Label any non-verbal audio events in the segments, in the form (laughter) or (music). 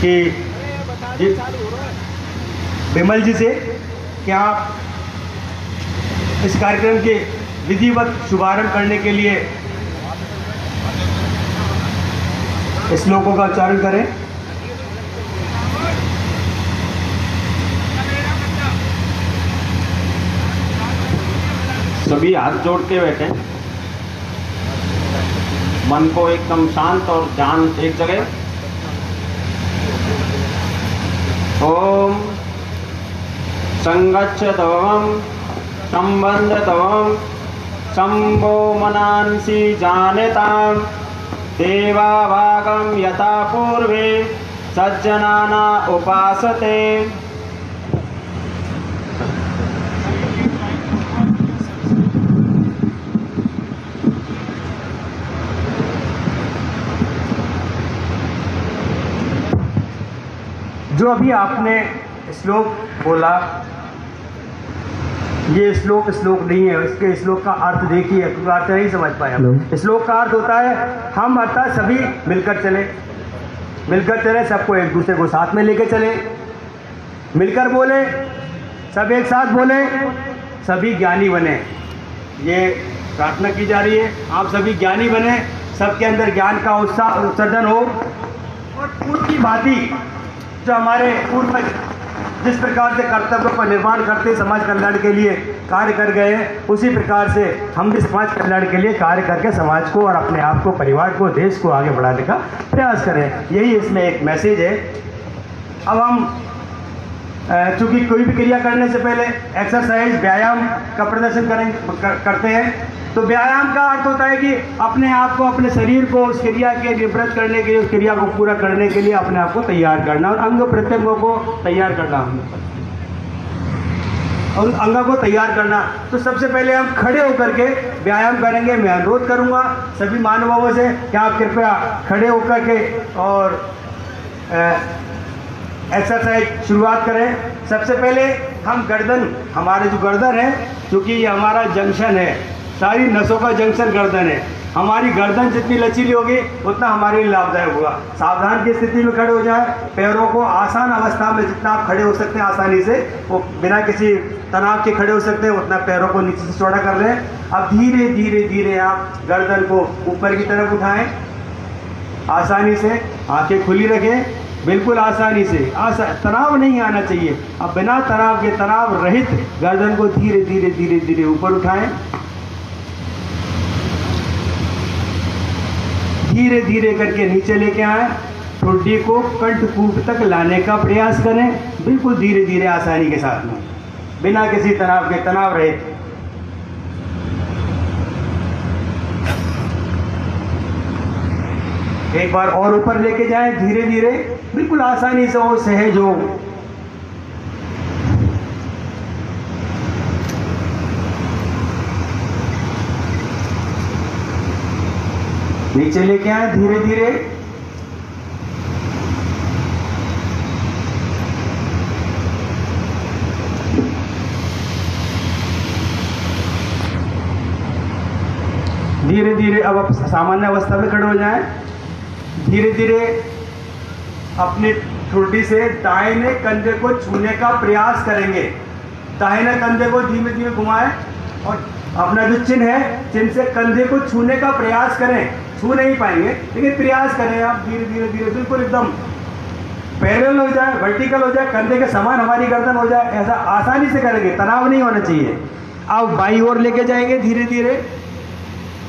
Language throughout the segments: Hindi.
कि विमल जी से कि आप इस कार्यक्रम के विधिवत शुभारंभ करने के लिए श्लोकों का उच्चारण करें? सभी हाथ जोड़ के बैठे। मन को एकदम शांत और ध्यान एक जगह तवम संबंध तवम शंभो मनांसी जानता। देवाभागम यथा पूर्वे सज्जनाना उपासते। जो अभी आपने श्लोक बोला ये श्लोक श्लोक नहीं है इसके श्लोक का अर्थ देखिए अर्थ नहीं समझ पाए हम। श्लोक का अर्थ होता है हम अर्थात सभी मिलकर चले। मिलकर चले सबको एक दूसरे को साथ में लेके चले। मिलकर बोले सब एक साथ बोले सभी ज्ञानी बने। ये प्रार्थना की जा रही है आप सभी ज्ञानी बने सबके अंदर ज्ञान का उत्साह उत्सर्जन हो। और पूर्व भांति जो हमारे पूर्वज जिस प्रकार से कर्तव्य का निर्माण करते समाज कल्याण के लिए कार्य कर गए उसी प्रकार से हम भी समाज कल्याण के लिए कार्य करके समाज को और अपने आप को परिवार को देश को आगे बढ़ाने का प्रयास करें। यही इसमें एक मैसेज है। अब हम चूँकि कोई भी क्रिया करने से पहले एक्सरसाइज व्यायाम का प्रदर्शन करेंगे कर, करते हैं। तो व्यायाम का अर्थ होता है कि अपने आप को, अपने शरीर को उस क्रिया के व्रत करने के लिए, उस क्रिया को पूरा करने के लिए अपने आप को तैयार करना और अंग प्रत्यंगों को तैयार करना। और अंगों को तैयार करना। तो सबसे पहले हम खड़े होकर के व्यायाम करेंगे। मैं अनुरोध करूँगा सभी महानुभावों से कि आप कृपया खड़े होकर के और एक्सरसाइज शुरुआत करें। सबसे पहले हम गर्दन, हमारे जो गर्दन है क्योंकि ये हमारा जंक्शन है सारी नसों का जंक्शन गर्दन है। हमारी गर्दन जितनी लचीली होगी, उतना हमारे लिए लाभदायक होगा। सावधान की स्थिति में खड़े हो जाए। पैरों को आसान अवस्था में जितना आप खड़े हो सकते हैं, आसानी से, वो बिना किसी तनाव के खड़े हो सकते हैं, उतना पैरों को नीचे से चौड़ा कर लें। अब धीरे धीरे धीरे आप गर्दन को ऊपर की तरफ़ उठाएँ। आसानी से आँखें खुली रखें। बिल्कुल आसानी से। आसा, तनाव नहीं आना चाहिए। अब बिना तनाव के, तनाव रहित गर्दन को धीरे धीरे धीरे धीरे ऊपर उठाएँ। धीरे धीरे करके नीचे लेके आए। ठुड्डी को कंठकूट तक लाने का प्रयास करें। बिल्कुल धीरे धीरे आसानी के साथ में। बिना किसी तनाव के तनाव रहे। एक बार और ऊपर लेके जाएँ। धीरे धीरे बिल्कुल आसानी से हो सहज हो। नीचे लेके आए धीरे धीरे। धीरे धीरे अब आप सामान्य अवस्था में खड़े हो जाएँ। धीरे धीरे अपनी ठुड्डी से दाहिने कंधे को छूने का प्रयास करेंगे। दाहिने कंधे को धीमे धीमे घुमाएँ और अपना जो चिन्ह है, चिन्ह से कंधे को छूने का प्रयास करें। छू नहीं पाएँगे। लेकिन प्रयास करें आप धीरे धीरे धीरे, बिल्कुल एकदम। पैरेलल हो जाए, वर्टिकल हो जाए, कंधे के समान हमारी गर्दन हो जाए, ऐसा आसानी से करेंगे, तनाव नहीं होना चाहिए। अब बाई ओर लेके जाएँगे धीरे धीरे।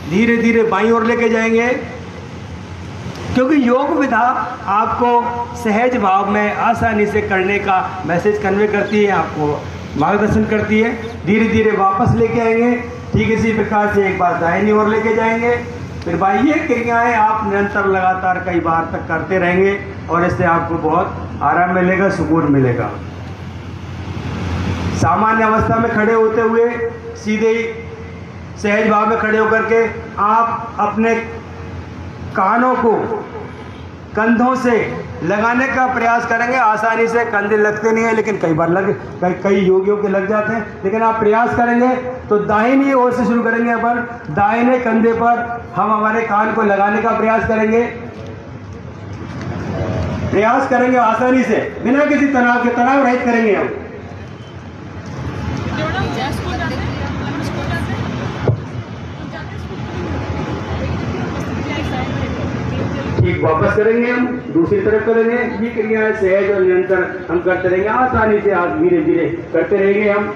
धीरे धीरे बाई ओर लेके जाएँगे। क्योंकि योग विधा आपको सहज भाव में, आसानी से करने का मैसेज कन्वे करती है, आपको मार्गदर्शन करती है। धीरे धीरे वापस लेके आएँगे। ठीक इसी प्रकार से एक बार दाहिनी ओर लेके जाएँगे। फिर भाई ये क्रियाएँ आप निरंतर लगातार कई बार तक करते रहेंगे और इससे आपको बहुत आराम मिलेगा, सुकून मिलेगा। सामान्य अवस्था में खड़े होते हुए सीधे ही सहज भाव में खड़े होकर के आप अपने कानों को कंधों से लगाने का प्रयास करेंगे। आसानी से कंधे लगते नहीं है, लेकिन कई बार लग, कई कई योगियों के लग जाते हैं। लेकिन आप प्रयास करेंगे तो दाहिनी ओर से शुरू करेंगे अपन। दाहिने कंधे पर हम हमारे कान को लगाने का प्रयास करेंगे। प्रयास करेंगे आसानी से, बिना किसी तनाव के, तनाव रहित करेंगे हम मैडम जय स्कूल जाते हैं हम स्कूल जाते हैं हम जाते हैं स्कूल ठीक वापस करेंगे हम, दूसरी तरफ़ करेंगे। ये क्रियाएँ सहज और निरंतर हम करते रहेंगे। आसानी से आज धीरे धीरे करते रहेंगे हम।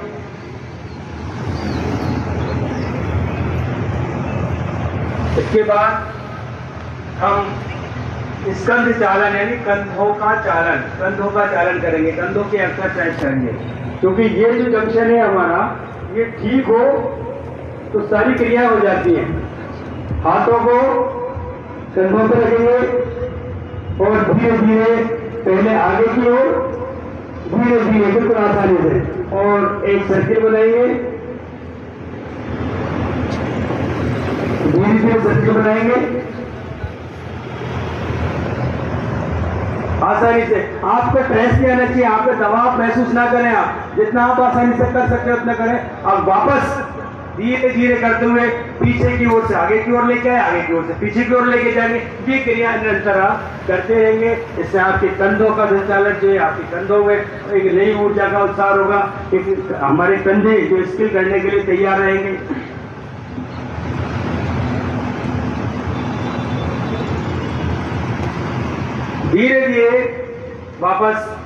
इसके बाद हम स्कंद चालन, यानी कंधों का चालन, कंधों का चालन करेंगे, कंधों की एक्सरसाइज करेंगे। क्योंकि ये जो जंक्शन है हमारा, ये ठीक हो तो सारी क्रिया हो जाती है। हाथों को कंधों पर रखेंगे और धीरे धीरे पहले आगे की ओर धीरे धीरे बिल्कुल आसानी से। और एक सर्किल बनाएँगे। धीरे धीरे सर्किल बनाएँगे। आसानी से। आपको प्रेस नहीं आना चाहिए, आप पे दबाव महसूस ना करें आप। जितना आप आसानी से कर सकते हैं, उतना करें। अब वापस धीरे धीरे करते हुए पीछे की ओर से, आगे की ओर लेके आए, आगे की ओर से, पीछे की ओर लेके जाएँगे। ये क्रिया निरंतर आप करते रहेंगे। इससे आपके कंधों का संचालन जो है आपके कंधों में एक नई ऊर्जा का उत्साह होगा। एक हमारे कंधे जो स्किल करने के लिए तैयार रहेंगे। धीरे धीरे वापस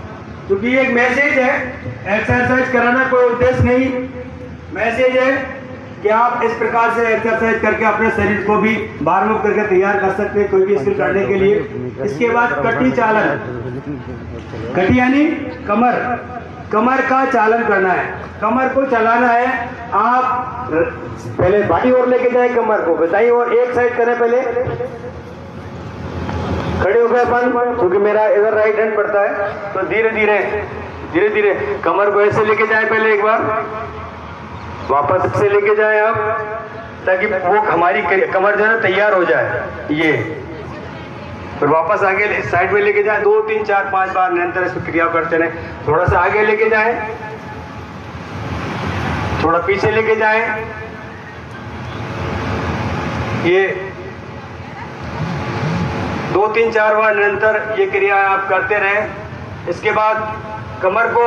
क्योंकि एक मैसेज है, एक्सरसाइज कराना कोई उद्देश्य नहीं। मैसेज है कि आप इस प्रकार से एक्सरसाइज करके अपने शरीर को भी बार मुख करके तैयार कर सकते हैं कोई भी स्किल करने के लिए? इसके बाद कटी चालन। कटी यानी कमर। कमर का चालन करना है। कमर को चलाना है। आप, पहले बाई ओर लेके जाए कमर को। दाई और एक साइड करें पहले। खड़े हो गए अपन, क्योंकि मेरा इधर राइट हैंड पड़ता है। तो धीरे धीरे धीरे धीरे कमर को ऐसे लेके जाए पहले एक बार। वापस से लेके जाए आप, ताकि वो हमारी कमर जो है तैयार हो जाए। ये। फिर वापस आगे साइड में लेके जाए, दो, तीन, चार, पाँच बार निरंतर इस क्रिया करते रहे थोड़ा सा आगे लेके जाए। थोड़ा पीछे लेके जाए। ये। दो, तीन, चार बार निरंतर ये क्रिया आप करते रहें। इसके बाद कमर को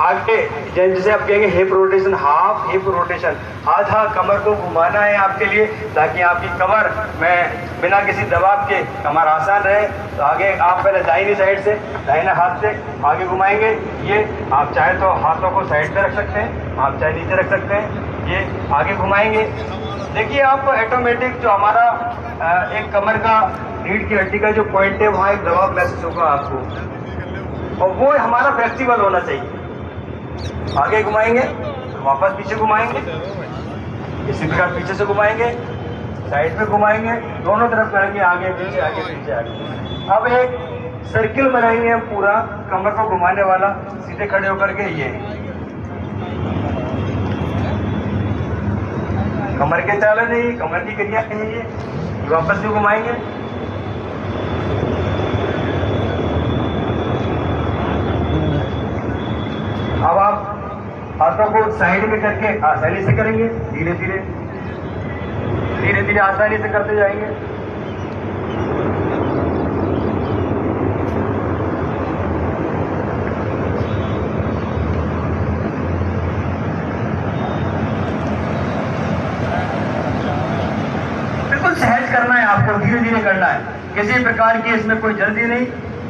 आगे जैसे आप कहेंगे hip rotation half hip rotation आधा कमर को घुमाना है आपके लिए, ताकि आपकी कमर, में बिना किसी दबाव के, कमर आसान रहे। तो आगे आप पहले दाहिनी साइड से, दाहिने हाथ से आगे घुमाएँगे। ये आप चाहे तो हाथों को साइड पे रख सकते हैं, आप चाहे नीचे रख सकते हैं। ये आगे घुमाएँगे। देखिए, आप ऑटोमेटिक जो हमारा एक कमर का रीढ़ की हड्डी का जो पॉइंट है, वहाँ एक दबाव महसूस होगा आपको। और वो हमारा फ्लेक्सिबल होना चाहिए। आगे घुमाएँगे वापस पीछे घुमाएँगे, इसी प्रकार पीछे से घुमाएँगे, साइड में घुमाएँगे, दोनों तरफ़ करेंगे, आगे, पीछे आगे पीछे, आगे। अब एक सर्किल बनाएँगे हम पूरा, कमर को घुमाने वाला सीधे खड़े होकर के ये। कमर के चालन है ये कमर की क्रिया है ये। वापस भी घुमाएँगे। अब आप हाथों को साइड में करके आसानी से करेंगे धीरे धीरे धीरे धीरे आसानी से करते जाएँगे। बिल्कुल सहज करना है आपको धीरे धीरे करना है। किसी प्रकार की इसमें कोई जल्दी नहीं,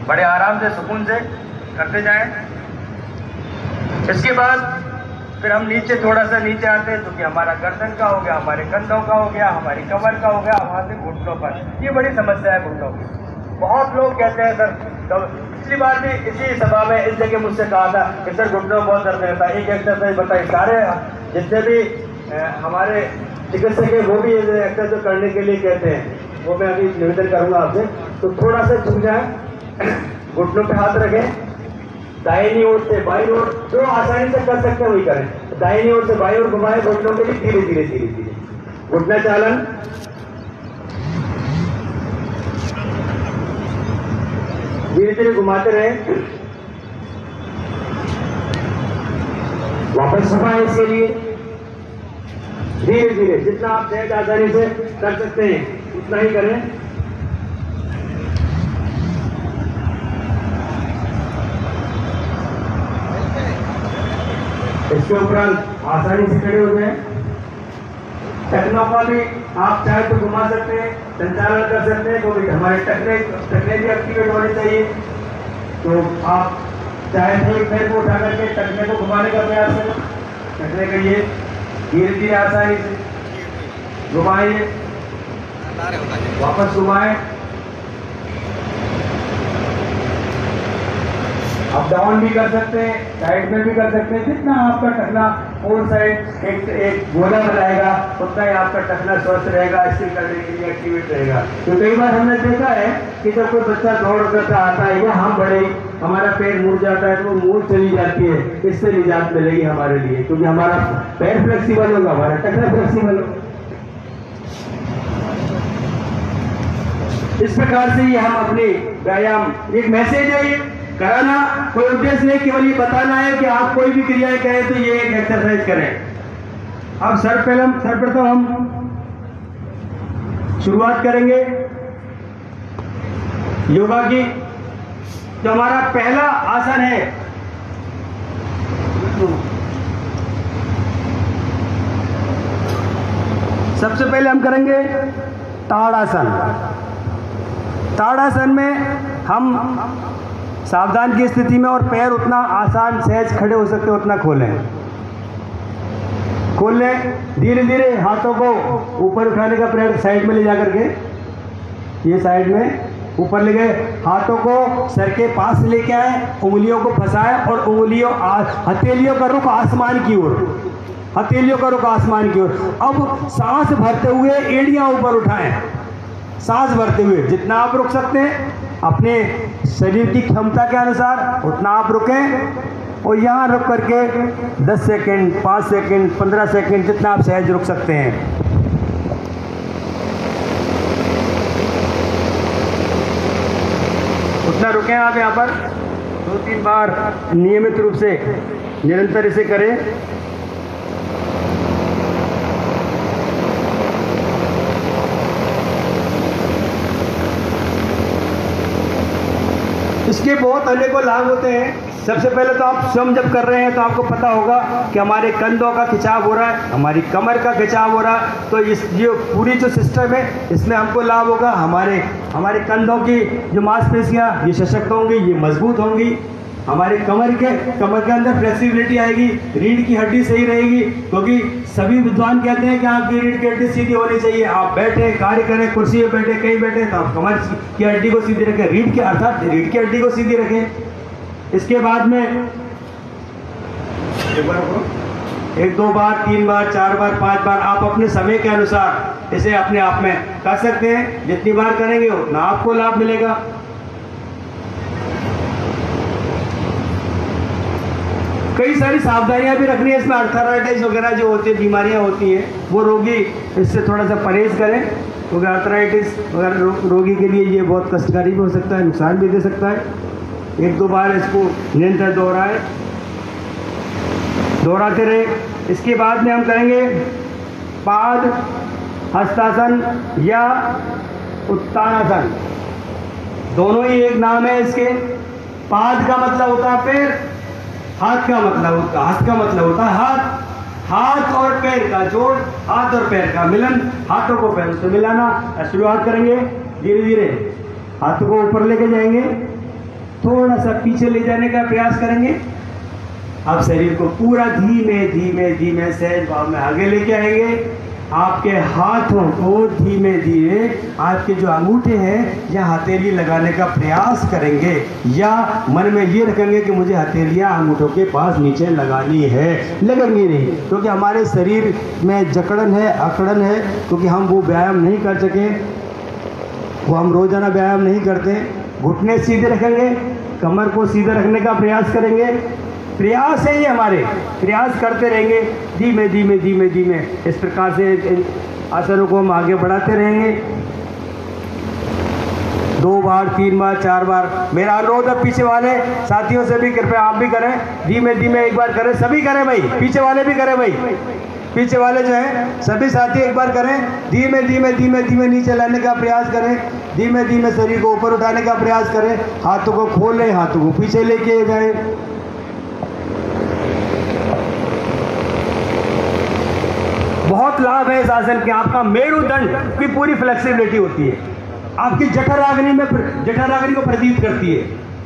बड़े आराम से, सुकून से करते जाएँ। इसके बाद फिर हम नीचे, थोड़ा सा नीचे आते हैं तो कि हमारा गर्दन का हो गया, हमारे कंधों का हो गया, हमारी कमर का हो गया वहाँ से घुटनों पर। ये बड़ी समस्या है घुटनों की। बहुत लोग कहते हैं, सर तो पिछली बार भी इसी सभा में इस जगह मुझसे कहा था कि, सर, घुटनों बहुत दर्द रहता है एक एक्सरसाइज बताइए सारे जितने भी हमारे चिकित्सक है, वो भी एक्सरसाइज करने के लिए कहते हैं, वो मैं अभी निवेदन करूँगा आपसे तो थोड़ा सा झुक जाए, (clears throat) घुटनों पे हाथ रखें दाहिनी ओर से बाई ओर जो आसानी से कर सकते हैं, वही करें। दाहिनी ओर से बाई ओर घुमाए घुटनों के लिए धीरे धीरे धीरे धीरे। घुटना चालन। धीरे धीरे घुमाते रहे। वापस सफ़ाई इसके लिए। धीरे धीरे, जितना आप सहज आसानी से कर सकते हैं, उतना ही करें। उसके उपरांत आसानी से खड़े हो जाए। भी आप चाहे तो घुमा सकते हैं, संचालन कर सकते हैं क्योंकि हमारे टकने टकने भी एक्टिवेट होने चाहिए। तो आप चाहे तो एक पैर को उठा करके टकने को घुमाने का प्रयास करें। टकने करिए धीरे धीरे आसानी से घुमाइए। वापस घुमाएँ। आप डाउन भी कर सकते हैं साइड में भी कर सकते हैं, जितना आपका टकना फोर साइड एक एक गोला बनाएगा, उतना ही आपका टकना स्वस्थ रहेगा स्थिर करने के लिए एक्टिवेट रहेगा। तो कई बार हमने देखा है कि जब कोई बच्चा दौड़ करता आता है या हम बड़े, हमारा पैर मुड़ जाता है तो मूड चली जाती है, इससे निजात मिलेगी हमारे लिए, क्योंकि हमारा पैर फ्लेक्सीबल होगा, हमारा टकना फ्लेक्सिबल होगा। इस प्रकार से ये हम अपने व्यायाम, एक मैसेज है ये। कराना कोई उद्देश्य नहीं, केवल ये बताना है कि आप कोई भी क्रियाएँ करें तो ये एक एक्सरसाइज करें। अब सर पहले सर्वप्रथम हम शुरुआत करेंगे। योगा की जो हमारा पहला आसन है, सबसे पहले हम करेंगे ताड़ासन। ताड़ासन में हम सावधान की स्थिति में और पैर उतना आसान, सहज खड़े हो सकते उतना खोलें। खोल लें। धीरे धीरे हाथों को ऊपर उठाने का प्रयास, साइड में ले जा करके। ये साइड में ऊपर ले गए। हाथों को सर के पास लेके आए, उंगलियों को फंसाए और उंगलियों हथेलियों का रुख आसमान की ओर। हथेलियों का रुख आसमान की ओर। अब सांस भरते हुए एड़ियाँ ऊपर उठाएँ। सांस भरते हुए जितना आप रुक सकते हैं अपने शरीर की क्षमता के अनुसार उतना आप रुकें और यहाँ रुक करके 10 सेकंड 5 सेकंड 15 सेकंड जितना आप सहज रुक सकते हैं। उतना रुकें आप यहाँ पर। दो तीन बार नियमित रूप से, निरंतर इसे करें। इसके बहुत अनेकों लाभ होते हैं। सबसे पहले तो आप स्वयं जब कर रहे हैं तो आपको पता होगा कि हमारे कंधों का खिंचाव हो रहा है, हमारी कमर का खिंचाव हो रहा है। तो इस ये पूरी जो सिस्टम है, इसमें हमको लाभ होगा। हमारे हमारे कंधों की जो मांसपेशियाँ, ये सशक्त होंगी, ये मज़बूत होंगी। हमारे कमर के कमर के अंदर फ्लेक्सिबिलिटी आएगी, रीढ़ की हड्डी सही रहेगी, क्योंकि सभी विद्वान कहते हैं कि आपकी रीढ़ की हड्डी सीधी होनी चाहिए। आप बैठे, कार्य करें, कुर्सी पे बैठे, कहीं बैठे तो आप कमर की हड्डी को सीधी रखें। रीढ़ की, अर्थात रीढ़ की हड्डी को सीधी रखें। इसके बाद में एक, दो बार, तीन बार, चार बार, पाँच बार, आप अपने समय के अनुसार इसे अपने आप में कर सकते हैं। जितनी बार करेंगे उतना आपको लाभ मिलेगा। कई सारी सावधानियाँ भी रखनी है इसमें अर्थराइटिस वगैरह जो होती है, बीमारियाँ होती हैं, वो रोगी इससे थोड़ा सा परहेज करें। क्योंकि अर्थराइटिस वगैरह रोगी के लिए ये बहुत कष्टकारी भी हो सकता है, नुकसान भी दे सकता है। एक दो बार इसको निरंतर दोहराए, दोहराते रहे। इसके बाद में हम करेंगे पाद, हस्तासन या उत्तानासन। दोनों ही एक नाम है इसके। पाद का मतलब होता है पैर हाथ का मतलब हाथ का मतलब होता है हाथ। हाथ और पैर का जोड़, हाथ और पैर का मिलन। हाथों को पैरों से मिलाना। शुरुआत करेंगे। धीरे धीरे। हाथों को ऊपर लेके जाएँगे। थोड़ा सा पीछे ले जाने का प्रयास करेंगे। आप शरीर को पूरा धीमे धीमे धीमे सहज भाव में आगे लेके आएँगे। आपके हाथों को धीमे धीमे आपके जो अंगूठे हैं या हथेली लगाने का प्रयास करेंगे या मन में ये रखेंगे कि मुझे हथेलियाँ अंगूठों के पास नीचे लगानी है। लगेंगी नहीं, क्योंकि हमारे शरीर में जकड़न है, अकड़न है, क्योंकि हम वो व्यायाम नहीं कर सके, वो हम रोज़ाना व्यायाम नहीं करते। घुटने सीधे रखेंगे, कमर को सीधे रखने का प्रयास करेंगे प्रयास है ये हमारे। प्रयास करते रहेंगे। धीमे धीमे धीमे धीमे। इस प्रकार से आसनों को हम आगे बढ़ाते रहेंगे। दो बार, तीन बार, चार बार। मेरा अनुरोध है पीछे वाले साथियों से भी कृपया आप भी करें। धीमे धीमे एक बार करें। सभी करें भाई। पीछे वाले भी करें भाई। पीछे वाले जो हैं, सभी साथी एक बार करें। धीमे धीमे धीमे धीमे नीचे लाने का प्रयास करें। धीमे धीमे शरीर को ऊपर उठाने का प्रयास करें। हाथों को खोलें हाथों को पीछे लेके जाएँ। बहुत लाभ है इस आसन के, आपका मेरुदंड की पूरी फ्लेक्सिबिलिटी होती है। आपकी जठराग्नि में जठराग्नि को प्रतीत करती है।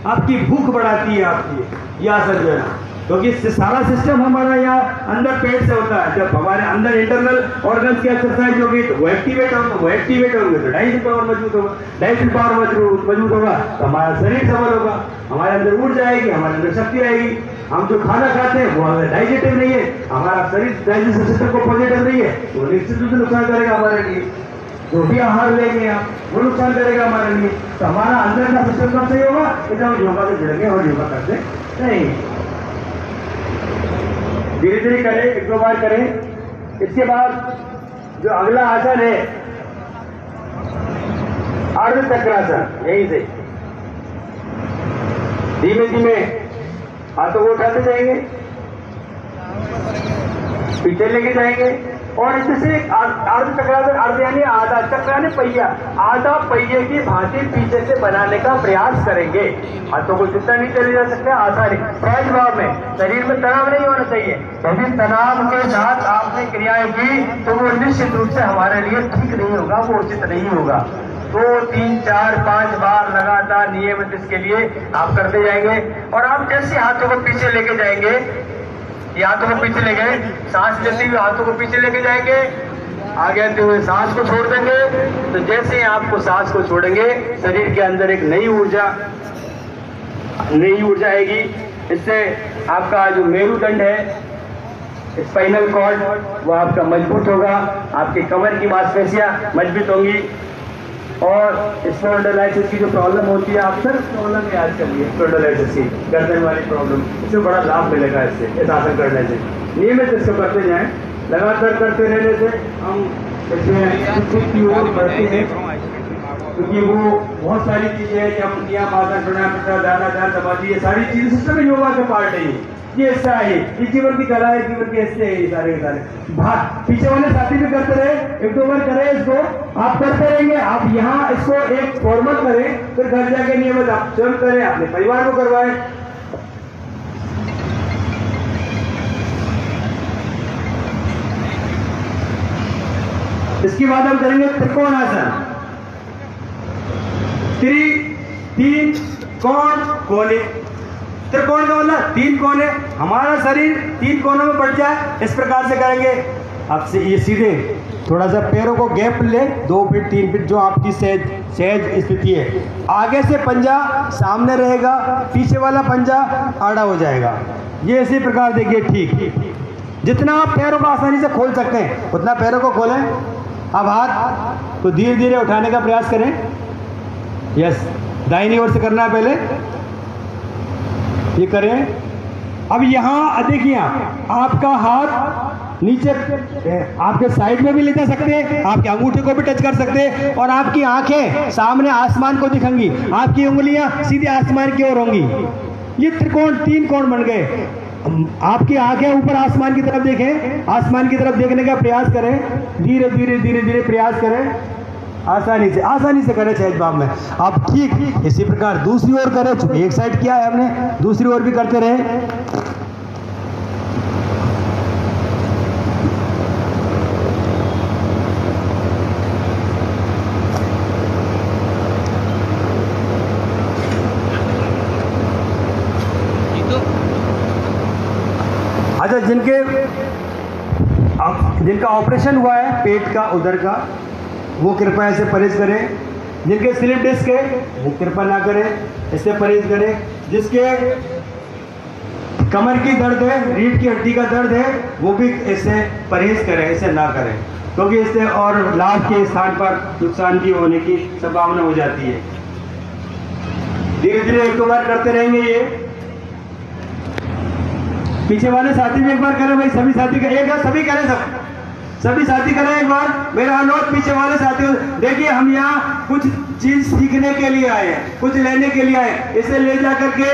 आपकी भूख बढ़ाती है आपकी यह आसन जो है क्योंकि तो सारा सिस्टम हमारा यहाँ अंदर पेट से होता है। जब हमारे अंदर इंटरनल ऑर्गन्स की एक्सरसाइज होगी तो वो एक्टिवेट होगा, वो एक्टिवेट होंगे तो डाइजेशन पावर मज़बूत होगा। डाइजेशन पावर मज़बूत होगा तो हमारा शरीर सबल होगा। हमारे अंदर ऊर्जा आएगी, हमारे अंदर शक्ति आएगी। हम जो खाना खाते हैं, वो हमें डाइजेटिव नहीं है। हमारा शरीर डाइजेशन सिस्टम को पॉजिटिव नहीं है। वो निश्चित रूप से नुकसान करेगा हमारे लिए। जो भी आहार लेंगे आप वो नुकसान करेगा हमारे लिए। तो हमारा अंदर का सिस्टम कब सही होगा? जब हम योगा से जुड़ेंगे और योगा करते नहीं। धीरे धीरे करें, एक दो बार करें। इसके बाद जो अगला आसन है अर्ध चक्रासन यहीं से। धीमे धीमे हाथों को उठाते जाएँगे पीछे लेके जाएँगे। और इससे अर्ध चक्रासन अर्ध यानी आधा चक्र यानी पहिया। आधा पहिए की भांति पीछे से बनाने का प्रयास करेंगे। हाथों को जितना नहीं चले जा सकते आसानी सहज भाव में। शरीर में तनाव नहीं होना चाहिए। यदि तनाव के साथ आपने क्रियाएँ की तो वो निश्चित रूप से हमारे लिए ठीक नहीं होगा, वो उचित नहीं होगा। दो, तीन, चार, पाँच बार लगातार नियमित इसके लिए आप करते जाएँगे। और आप जैसे हाथों को पीछे लेके जाएँगे, ये हाथों को पीछे ले गए सांस लेते हुए हाथों को पीछे लेके जाएँगे, आगे आते हुए सांस को छोड़ देंगे तो जैसे ही आपको सांस को छोड़ेंगे, शरीर के अंदर एक नई ऊर्जा नई ऊर्जा आएगी। इससे आपका जो मेरुदंड है, स्पाइनल कॉर्ड, वो आपका मज़बूत होगा। आपके कमर की मांसपेशियाँ मज़बूत होंगी। और स्पोर्डोलाइसिस की जो प्रॉब्लम होती है अक्सर प्रॉब्लम है आजकल ये स्पोर्डोलाइसिस की, गर्दन वाली प्रॉब्लम इससे बड़ा लाभ मिलेगा इससे, इस आसन करने से। नियमित इसको करते जाएँ, लगातार करते रहने से हम इसमें की ओर बढ़ते हैं, क्योंकि वो बहुत सारी चीज़ें हैं कि हम नियम आसन प्राणायाम दाना ध्यान समाधि, ये सारी चीज़ें सिस्टम योगा के पार्ट नहीं है ये ऐसा है। ये जीवन की कला है जीवन के ऐसे है सारे के सारे। भाग, पीछे वाले साथी भी करते रहे, एक दो बार करें इसको। आप करते रहेंगे, आप यहाँ इसको एक फॉर्मल करें, फिर घर जाके नियमित आप स्वयं करें, अपने परिवार को करवाएँ। इसके बाद हम करेंगे त्रिकोणासन। त्रि, तीन, कौन कोने त्रिकोण का मतलब? तीन कोने। हमारा शरीर तीन कोनों में बढ़ जाए, इस प्रकार से करेंगे। अब से ये सीधे, थोड़ा सा पैरों को गैप ले, दो फीट, तीन फीट, जो आपकी सहज सहज स्थिति है। आगे से पंजा सामने रहेगा, पीछे वाला पंजा आड़ा हो जाएगा। ये इसी प्रकार देखिए, ठीक। जितना आप पैरों को आसानी से खोल सकते हैं, उतना पैरों को खोलें। अब हाथ तो धीरे धीरे उठाने का प्रयास करें। यस, दाहिनी ओर से करना है पहले। ये करें। अब यहाँ देखिए आपका हाथ नीचे आपके साइड में भी ले जा सकते हैं, आपके अंगूठे को भी टच कर सकते हैं, और आपकी आँखें सामने आसमान को दिखेंगी, आपकी उंगलियाँ सीधे आसमान की ओर होंगी। ये त्रिकोण, तीन कोण बन गए। आपकी आँखें ऊपर आसमान की तरफ़ देखें, आसमान की तरफ़ देखने का प्रयास करें धीरे धीरे धीरे धीरे प्रयास करें। आसानी से आसानी से करें सहज भाव में। आप ठीक, इसी प्रकार दूसरी ओर करें चूँकि एक साइड किया है हमने, दूसरी ओर भी करते रहे। अच्छा जिनके, जिनका ऑपरेशन हुआ है, पेट का, उधर का वो कृपया से परहेज करें, जिनके स्लिप डिस्क है, वो कृपा ना करें इससे परहेज करें, जिसके कमर की दर्द है, रीढ़ की हड्डी का दर्द है, वो भी इससे परहेज करें इसे ना करें। क्योंकि इससे और लाभ के स्थान पर नुकसान भी होने की संभावना हो जाती है। धीरे धीरे एक दो बार करते रहेंगे ये। पीछे वाले साथी भी एक बार करें, भाई, सभी साथी का, एक सभी करें सब। सभी साथी करें एक बार। मेरा अनुरोध, पीछे वाले साथी, देखिए, हम यहाँ कुछ चीज़ सीखने के लिए आए हैं, कुछ लेने के लिए आए इसे ले जा करके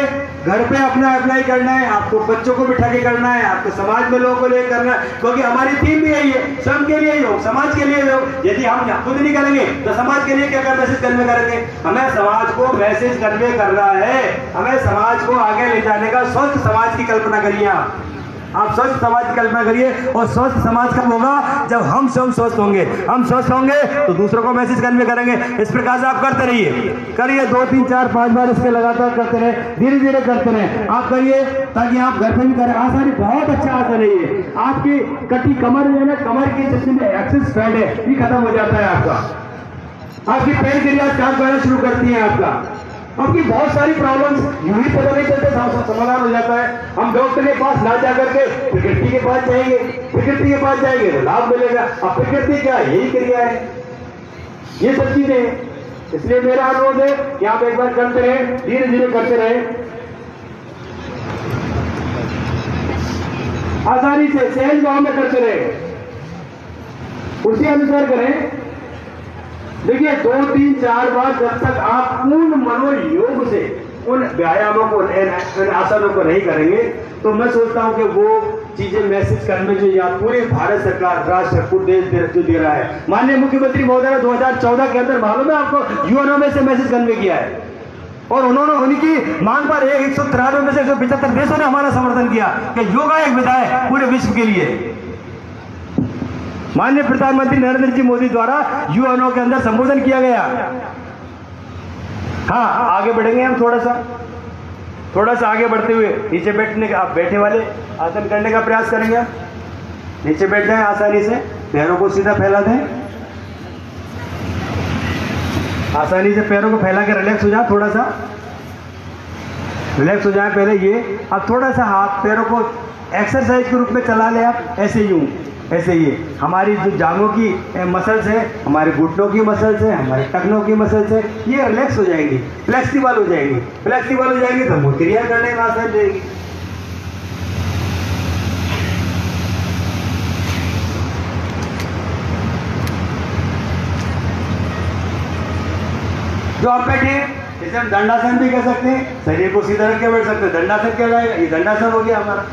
घर पे अपना अप्लाई करना है, आपको बच्चों को बिठा के करना है, आपको समाज में लोगों को ले करना है, क्योंकि हमारी थीम भी यही है स्वयं के लिए ही हो, समाज के लिए हो। यदि हम खुद नहीं करेंगे तो समाज के लिए क्या क्या मैसेज कन्वे करेंगे? हमें समाज को मैसेज कन्वे करना है। हमें समाज को आगे ले जाने का, स्वस्थ समाज की कल्पना करिए आप। आप स्वस्थ समाज की कल्पना करिए और स्वस्थ समाज कब होगा? जब हम स्वयं स्वस्थ होंगे। हम स्वस्थ होंगे तो दूसरों को मैसेज कन्वे करेंगे। इस प्रकार से आप करते रहिए। करिए दो, तीन, चार, पाँच बार इसके लगातार करते रहे। धीरे धीरे करते रहे। आप करिए, ताकि आप घर पे भी करें। आसानी, बहुत अच्छा आसन है आपकी कटी कमर है ना, कमर की जितनी एक्सेस फैट है, ये खत्म हो जाता है आपका। आपकी पैर के रियाज काम करना शुरू करती है आपका। आपकी बहुत सारी प्रॉब्लम्स यूँ ही पता नहीं चलते सम- समाधान हो जाता है। हम डॉक्टर के पास ना जा करके प्रकृति के पास जाएँगे, प्रकृति के पास जाएँगे तो लाभ मिलेगा। अब प्रकृति क्या है? यही क्रिया है। ये सब चीज़ें हैं। इसलिए मेरा अनुरोध है कि आप एक बार करते रहे धीरे धीरे करते रहे। आसानी से सहज भाव में करते रहे। उसी अनुसार करें। देखिए दो तीन चार बार जब तक आप पूर्ण मनोयोग से उन व्यायामों को इन आसनों को नहीं करेंगे तो मैं सोचता हूँ कि वो चीज़ें मैसेज करने जो या पूरे भारत सरकार राष्ट्र देश दे, जो दे रहा है। माननीय मुख्यमंत्री महोदय ने 2014 के अंदर मालूम है आपको यूएनओ में से मैसेज कन्वे किया है। और उन्होंने उनकी मांग पर एक सौ तिरानवे में से एक सौ पिछहत्तर देशों ने हमारा समर्थन किया कि योगा एक विधा है पूरे विश्व के लिए। माननीय प्रधानमंत्री नरेंद्र जी मोदी द्वारा यूएनओ के अंदर संबोधन किया गया। हाँ आगे बढ़ेंगे हम थोड़ा सा। थोड़ा सा आगे बढ़ते हुए नीचे बैठने का आप बैठे वाले आसन करने का प्रयास करेंगे नीचे बैठ जाए आसानी से। पैरों को सीधा फैला दें। आसानी से पैरों को फैला के रिलैक्स हो जाए थोड़ा सा। रिलैक्स हो जाए पहले ये। अब थोड़ा सा हाथ पैरों को एक्सरसाइज के रूप में चला ले आप। ऐसे यूँ। ऐसे ये हमारी जो जांघों की मसल्स है हमारे घुटनों की मसल्स है हमारे टखनों की मसल्स है ये रिलैक्स हो जाएँगी फ्लेक्सिबल हो जाएँगी। फ्लेक्सिबल हो जाएँगी तो वो करने में आसान रहेगी। जो आप बैठे हैं, इसे हम दंडासन भी कह सकते हैं शरीर को सीधा रख के बैठ सकते हैं। दंडासन क्या जाएगा ये दंडासन हो गया हमारा।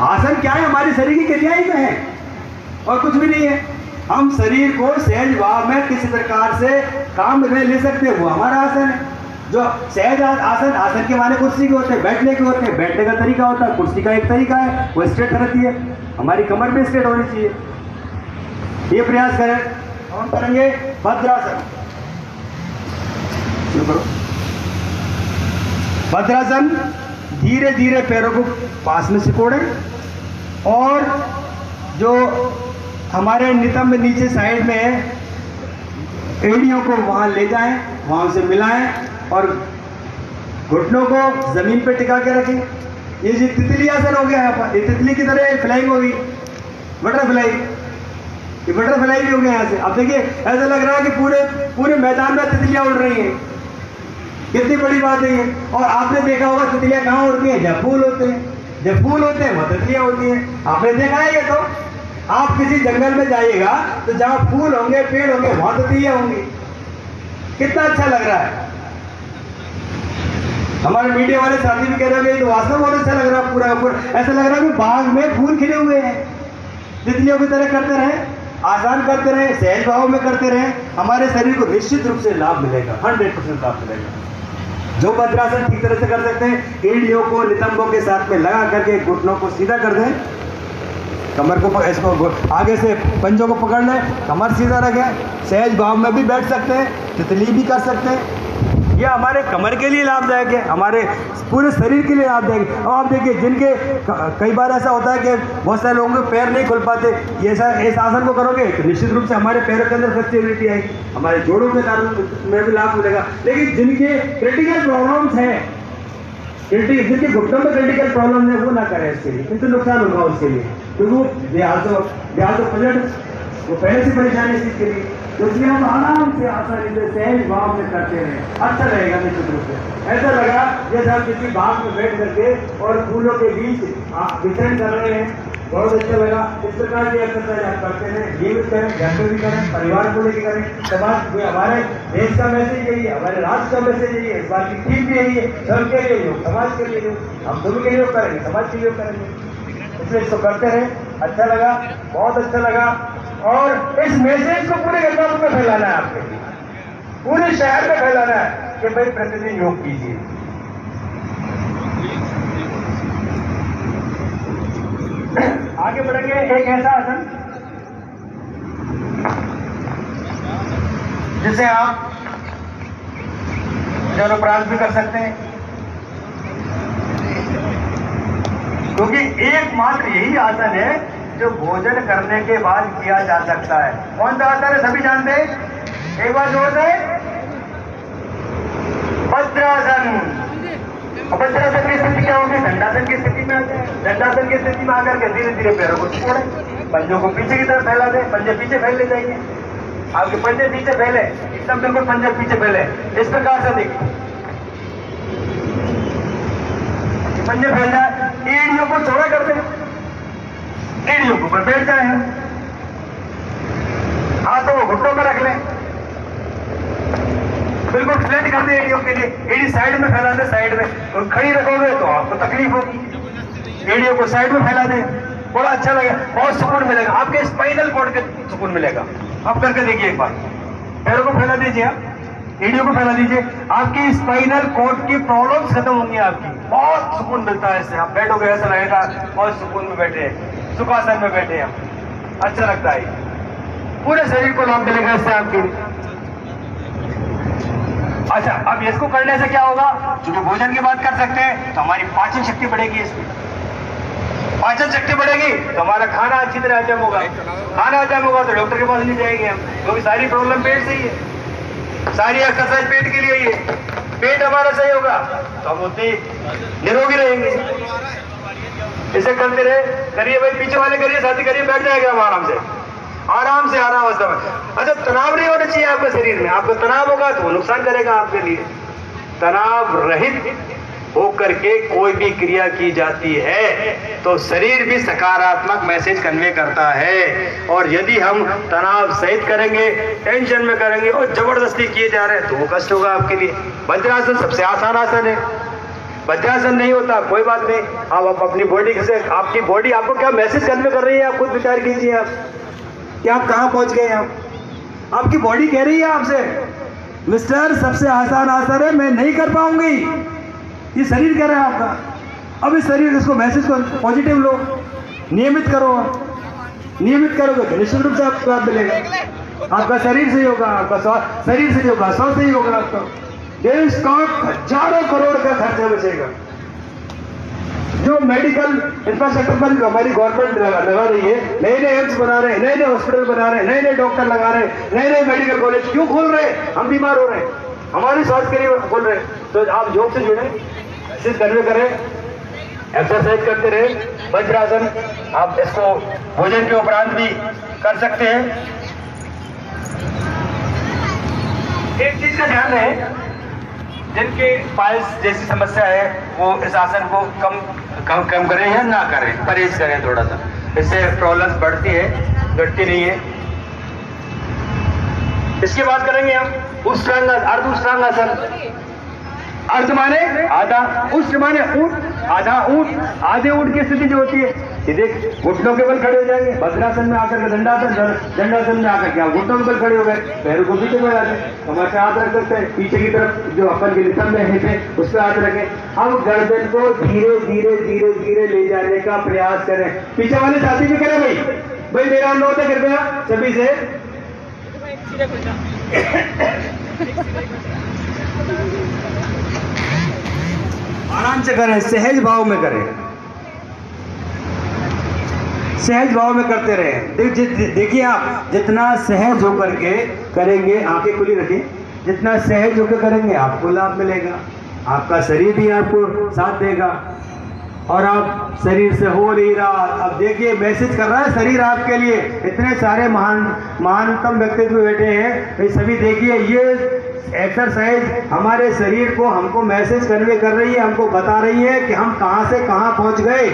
आसन क्या है? हमारे शरीर की क्रियाएँ में है? और कुछ भी नहीं है। हम शरीर को सहज भाव में किसी प्रकार से काम में ले सकते हैं। वो हमारा आसन है। जो सहज आसन आसन के माने कुर्सी के होते हैं, बैठने के होते हैं। बैठने का तरीका होता है, कुर्सी का एक तरीका है, वो स्ट्रेट रहती है। हमारी कमर भी स्ट्रेट होनी चाहिए। ये प्रयास करें। हम करेंगे भद्रासन। शुरू करो। भद्रासन धीरे धीरे पैरों को पास में सिकोड़ें और जो हमारे नितंब नीचे साइड में है, एड़ियों को वहाँ ले जाएँ, वहाँ से मिलाएँ और घुटनों को ज़मीन पर टिका के रखें। ये जो तितली आसन हो गया यहाँ ये तितली की तरह फ्लाइंग होगी बटरफ्लाई ये बटरफ्लाई भी हो गया यहाँ से। अब देखिए, ऐसा लग रहा है कि पूरे पूरे मैदान में तितलियाँ उड़ रही हैं। कितनी बड़ी बात है ये। और आपने देखा होगा तितलियाँ कहाँ उड़ती हैं? जब फूल होते हैं। जब फूल होते हैं, वह तितलियाँ होती हैं। आपने देखा है ये तो? आप किसी जंगल में जाइएगा तो जहाँ फूल होंगे, पेड़ होंगे, वहाँ तितलियाँ होंगी। कितना अच्छा लग रहा है। हमारे मीडिया वाले साथी भी कह रहे ये तो वास्तव बहुत अच्छा लग रहा है, पूरा पूरा ऐसा लग रहा है कि बाग में फूल खिले हुए हैं। तितलियों की तरह करते रहे, आसान करते रहे, सहज भाव में करते रहे। हमारे शरीर को निश्चित रूप से लाभ मिलेगा हंड्रेड परसेंट लाभ मिलेगा। जो वज्रासन ठीक तरह से कर सकते हैं एड़ियों को नितंबों के साथ में लगा करके घुटनों को सीधा कर दें। कमर को इसको आगे से पंजों को पकड़ लें, कमर सीधा रखें, सहज भाव में भी बैठ सकते हैं, तितली भी कर सकते हैं। ये हमारे कमर के लिए लाभदायक है, हमारे पूरे शरीर के लिए लाभदायक है। अब आप देखिए, जिनके कई बार ऐसा होता है कि बहुत सारे लोगों के पैर नहीं खुल पाते, ये ऐसा, इस आसन को करोगे तो निश्चित रूप से हमारे पैरों के अंदर फ्लेक्सिबिलिटी आएगी, हमारे जोड़ों के कारण में भी लाभ मिलेगा। लेकिन जिनके क्रिटिकल प्रॉब्लम्स हैं जिनके घुटनों में क्रिटिकल प्रॉब्लम है, वो ना करें इसके लिए, किंतु नुकसान होगा उसके लिए। क्योंकि वो they also they also present वो पहले से परेशान है इस चीज़ के लिए। इसलिए हम आराम से आसानी से सहज भाव में करते रहे। अच्छा रहेगा निश्चित रूप से। ऐसा लगा जैसे हम किसी बाग में बैठ करके और फूलों के बीच वितरण कर रहे हैं। बहुत अच्छा लगा। इस प्रकार की एक्सरसाइज आप करते हैं जीवित करें घर में भी करें, परिवार को लेकर करें। समाज हमारे देश का मैसेज यही है, हमारे राष्ट्र का मैसेज यही है, इस की थीम भी यही है। सबके लिए योग, समाज के लिए योग। हम सभी के योग करेंगे, समाज के लिए करेंगे। इसलिए इसको करते रहे। अच्छा लगा, बहुत अच्छा लगा। और इस मैसेज को पूरे गंगापुर में फैलाना है आपके लिए। पूरे शहर में फैलाना है कि भाई प्रतिदिन योग कीजिए। आगे बढ़ेंगे, एक ऐसा आसन। जिसे आप जल उपरांत भी कर सकते हैं। क्योंकि एकमात्र यही आसन है जो भोजन करने के बाद किया जा सकता है। कौन सा आसन है सभी जानते हैं? एक बार ज़ोर से। वज्रासन वज्रासन की स्थिति क्या होगी? दंडासन की स्थिति में आते हैं। दंडासन की स्थिति में आकर के धीरे धीरे पैरों को छोड़े। पंजों को पीछे की तरफ़ फैला दे। पंजे पीछे फैल जाएँगे। आपके पंजे पीछे फैले। एकदम बिल्कुल पंजे पीछे फैले। इस प्रकार से देखिए पंजे फैल जाए। एड़ियों को चौड़ा कर दे एड़ियों के ऊपर बैठ जाए हाथों को घुटनों में रख लें। बिल्कुल फ्लैट कर दे एड़ियों के लिए। एड़ी साइड में फैला दे, साइड में। और खड़ी रखोगे तो आपको तकलीफ़ होगी। एड़ियों को साइड में फैला दे। बड़ा अच्छा लगेगा बहुत सुकून मिलेगा। आपके स्पाइनल कॉर्ड के सुकून मिलेगा। आप करके देखिए एक बार। पैरों को फैला दीजिए आप। एडियो को फैला दीजिए। आपकी स्पाइनल कॉर्ड की प्रॉब्लम खत्म होंगी आपकी। बहुत सुकून मिलता है इससे। आप बैठोगे ऐसा लगेगा, बहुत सुकून में बैठे हैं। सुखासन में बैठे हम अच्छा लगता है। पूरे शरीर को लाभ मिलेगा इससे आपके अच्छा अब इसको करने से क्या होगा? क्योंकि भोजन की बात कर सकते हैं तो हमारी पाचन शक्ति बढ़ेगी इसमें। पाचन शक्ति बढ़ेगी तो हमारा खाना अच्छी तरह हजम होगा। खाना हजम होगा तो डॉक्टर के पास नहीं जाएँगे हम, क्योंकि सारी प्रॉब्लम पेट से ही है। सारी एक्सरसाइज पेट के लिए ही है। पेट हमारा सही होगा तो हम उतने निरोगी रहेंगे। इसे करते रहे, करिए भाई, पीछे वाले करिए, साथी करिए, बैठ जाएगा हम आराम से। आराम से, आराम अवस्था में। अच्छा तनाव नहीं होना चाहिए आपके शरीर में। आपको तनाव होगा तो वो नुकसान करेगा आपके लिए। तनाव रहित होकर के कोई भी क्रिया की जाती है तो शरीर भी सकारात्मक मैसेज कन्वे करता है। और यदि हम तनाव सहित करेंगे, टेंशन में करेंगे और ज़बरदस्ती किए जा रहे हैं तो वो कष्ट होगा आपके लिए। वज्रासन सबसे आसान आसन है। वज्रासन नहीं होता कोई बात नहीं। आप, आप अपनी बॉडी से आपकी बॉडी आपको क्या मैसेज कन्वे कर रही है? आप खुद विचार कीजिए आप। कि आप कहाँ पहुँच गए आप आपकी बॉडी कह रही है आपसे मिस्टर सबसे आसान आसन है मैं नहीं कर पाऊँगी। ये शरीर कह रहा है आपका। अब इस शरीर इसको मैसेज को पॉजिटिव लो। नियमित करो। नियमित करोगे तो निश्चित रूप से आपको लाभ मिलेगा। आपका शरीर सही होगा आपका शरीर सही होगा स्वास्थ्य सही होगा आपका। देश का हज़ारों करोड़ का खर्चा बचेगा। जो मेडिकल इंफ्रास्ट्रक्चर पर हमारी गवर्नमेंट लगा, रही है नए नए एम्स बना रहे हैं नए नए हॉस्पिटल बना रहे हैं नए नए डॉक्टर लगा रहे हैं नए नए मेडिकल कॉलेज क्यों खोल रहे हम बीमार हो रहे हैं। हमारे स्वास्थ्य के लिए खोल रहे हैं। तो आप योग से जुड़े मैसेज कन्वे करें एक्सरसाइज करते रहे वज्रासन आप इसको भोजन के उपरांत भी कर सकते हैं। एक चीज़ का ध्यान रहे जिनके पाइल्स जैसी समस्या है, वो इस आसन को कम कम कम करें या ना करें, परहेज करें थोड़ा सा इससे प्रॉब्लम्स बढ़ती है, घटती नहीं है। इसके बाद करेंगे हम उष्ट्रांग अर्ध उष्ट्रांग आसन अर्ध माने आधा उष्ट माने ऊट, आधा ऊट, आधे ऊट की स्थिति जो होती है। सीधे घुटनों के बल खड़े हो जाएँगे। भद्रासन में आकर के दंडासन दंडासन में आकर के घुटनों के बल खड़े हो गए। पैरों को पीछे बढ़ा दें हमारे हाथ रख सकते हैं। पीछे की तरफ़ जो अपन के नितंब में है, उस पर हाथ रखें। हम गर्दन को धीरे धीरे धीरे धीरे ले जाने का प्रयास करें। पीछे वाले साथी भी करें भाई भाई, मेरा अनुरोध है कृपया सभी से। आराम से करें, सहज भाव में करें। सहज भाव में करते रहे। देखिए आप, जितना सहज होकर के करेंगे, आँखें खुली रखें। जितना सहज होकर करेंगे, आपको लाभ मिलेगा। आपका शरीर भी आपको साथ देगा। और आप शरीर से हो नहीं रहा। अब देखिए मैसेज कर रहा है शरीर आपके लिए। इतने सारे महान, महानतम व्यक्तित्व बैठे हैं। ये सभी देखिए, ये एक्सरसाइज हमारे शरीर को हमको मैसेज कन्वे कर रही है, हमको बता रही है कि हम कहाँ से कहाँ पहुँच गए।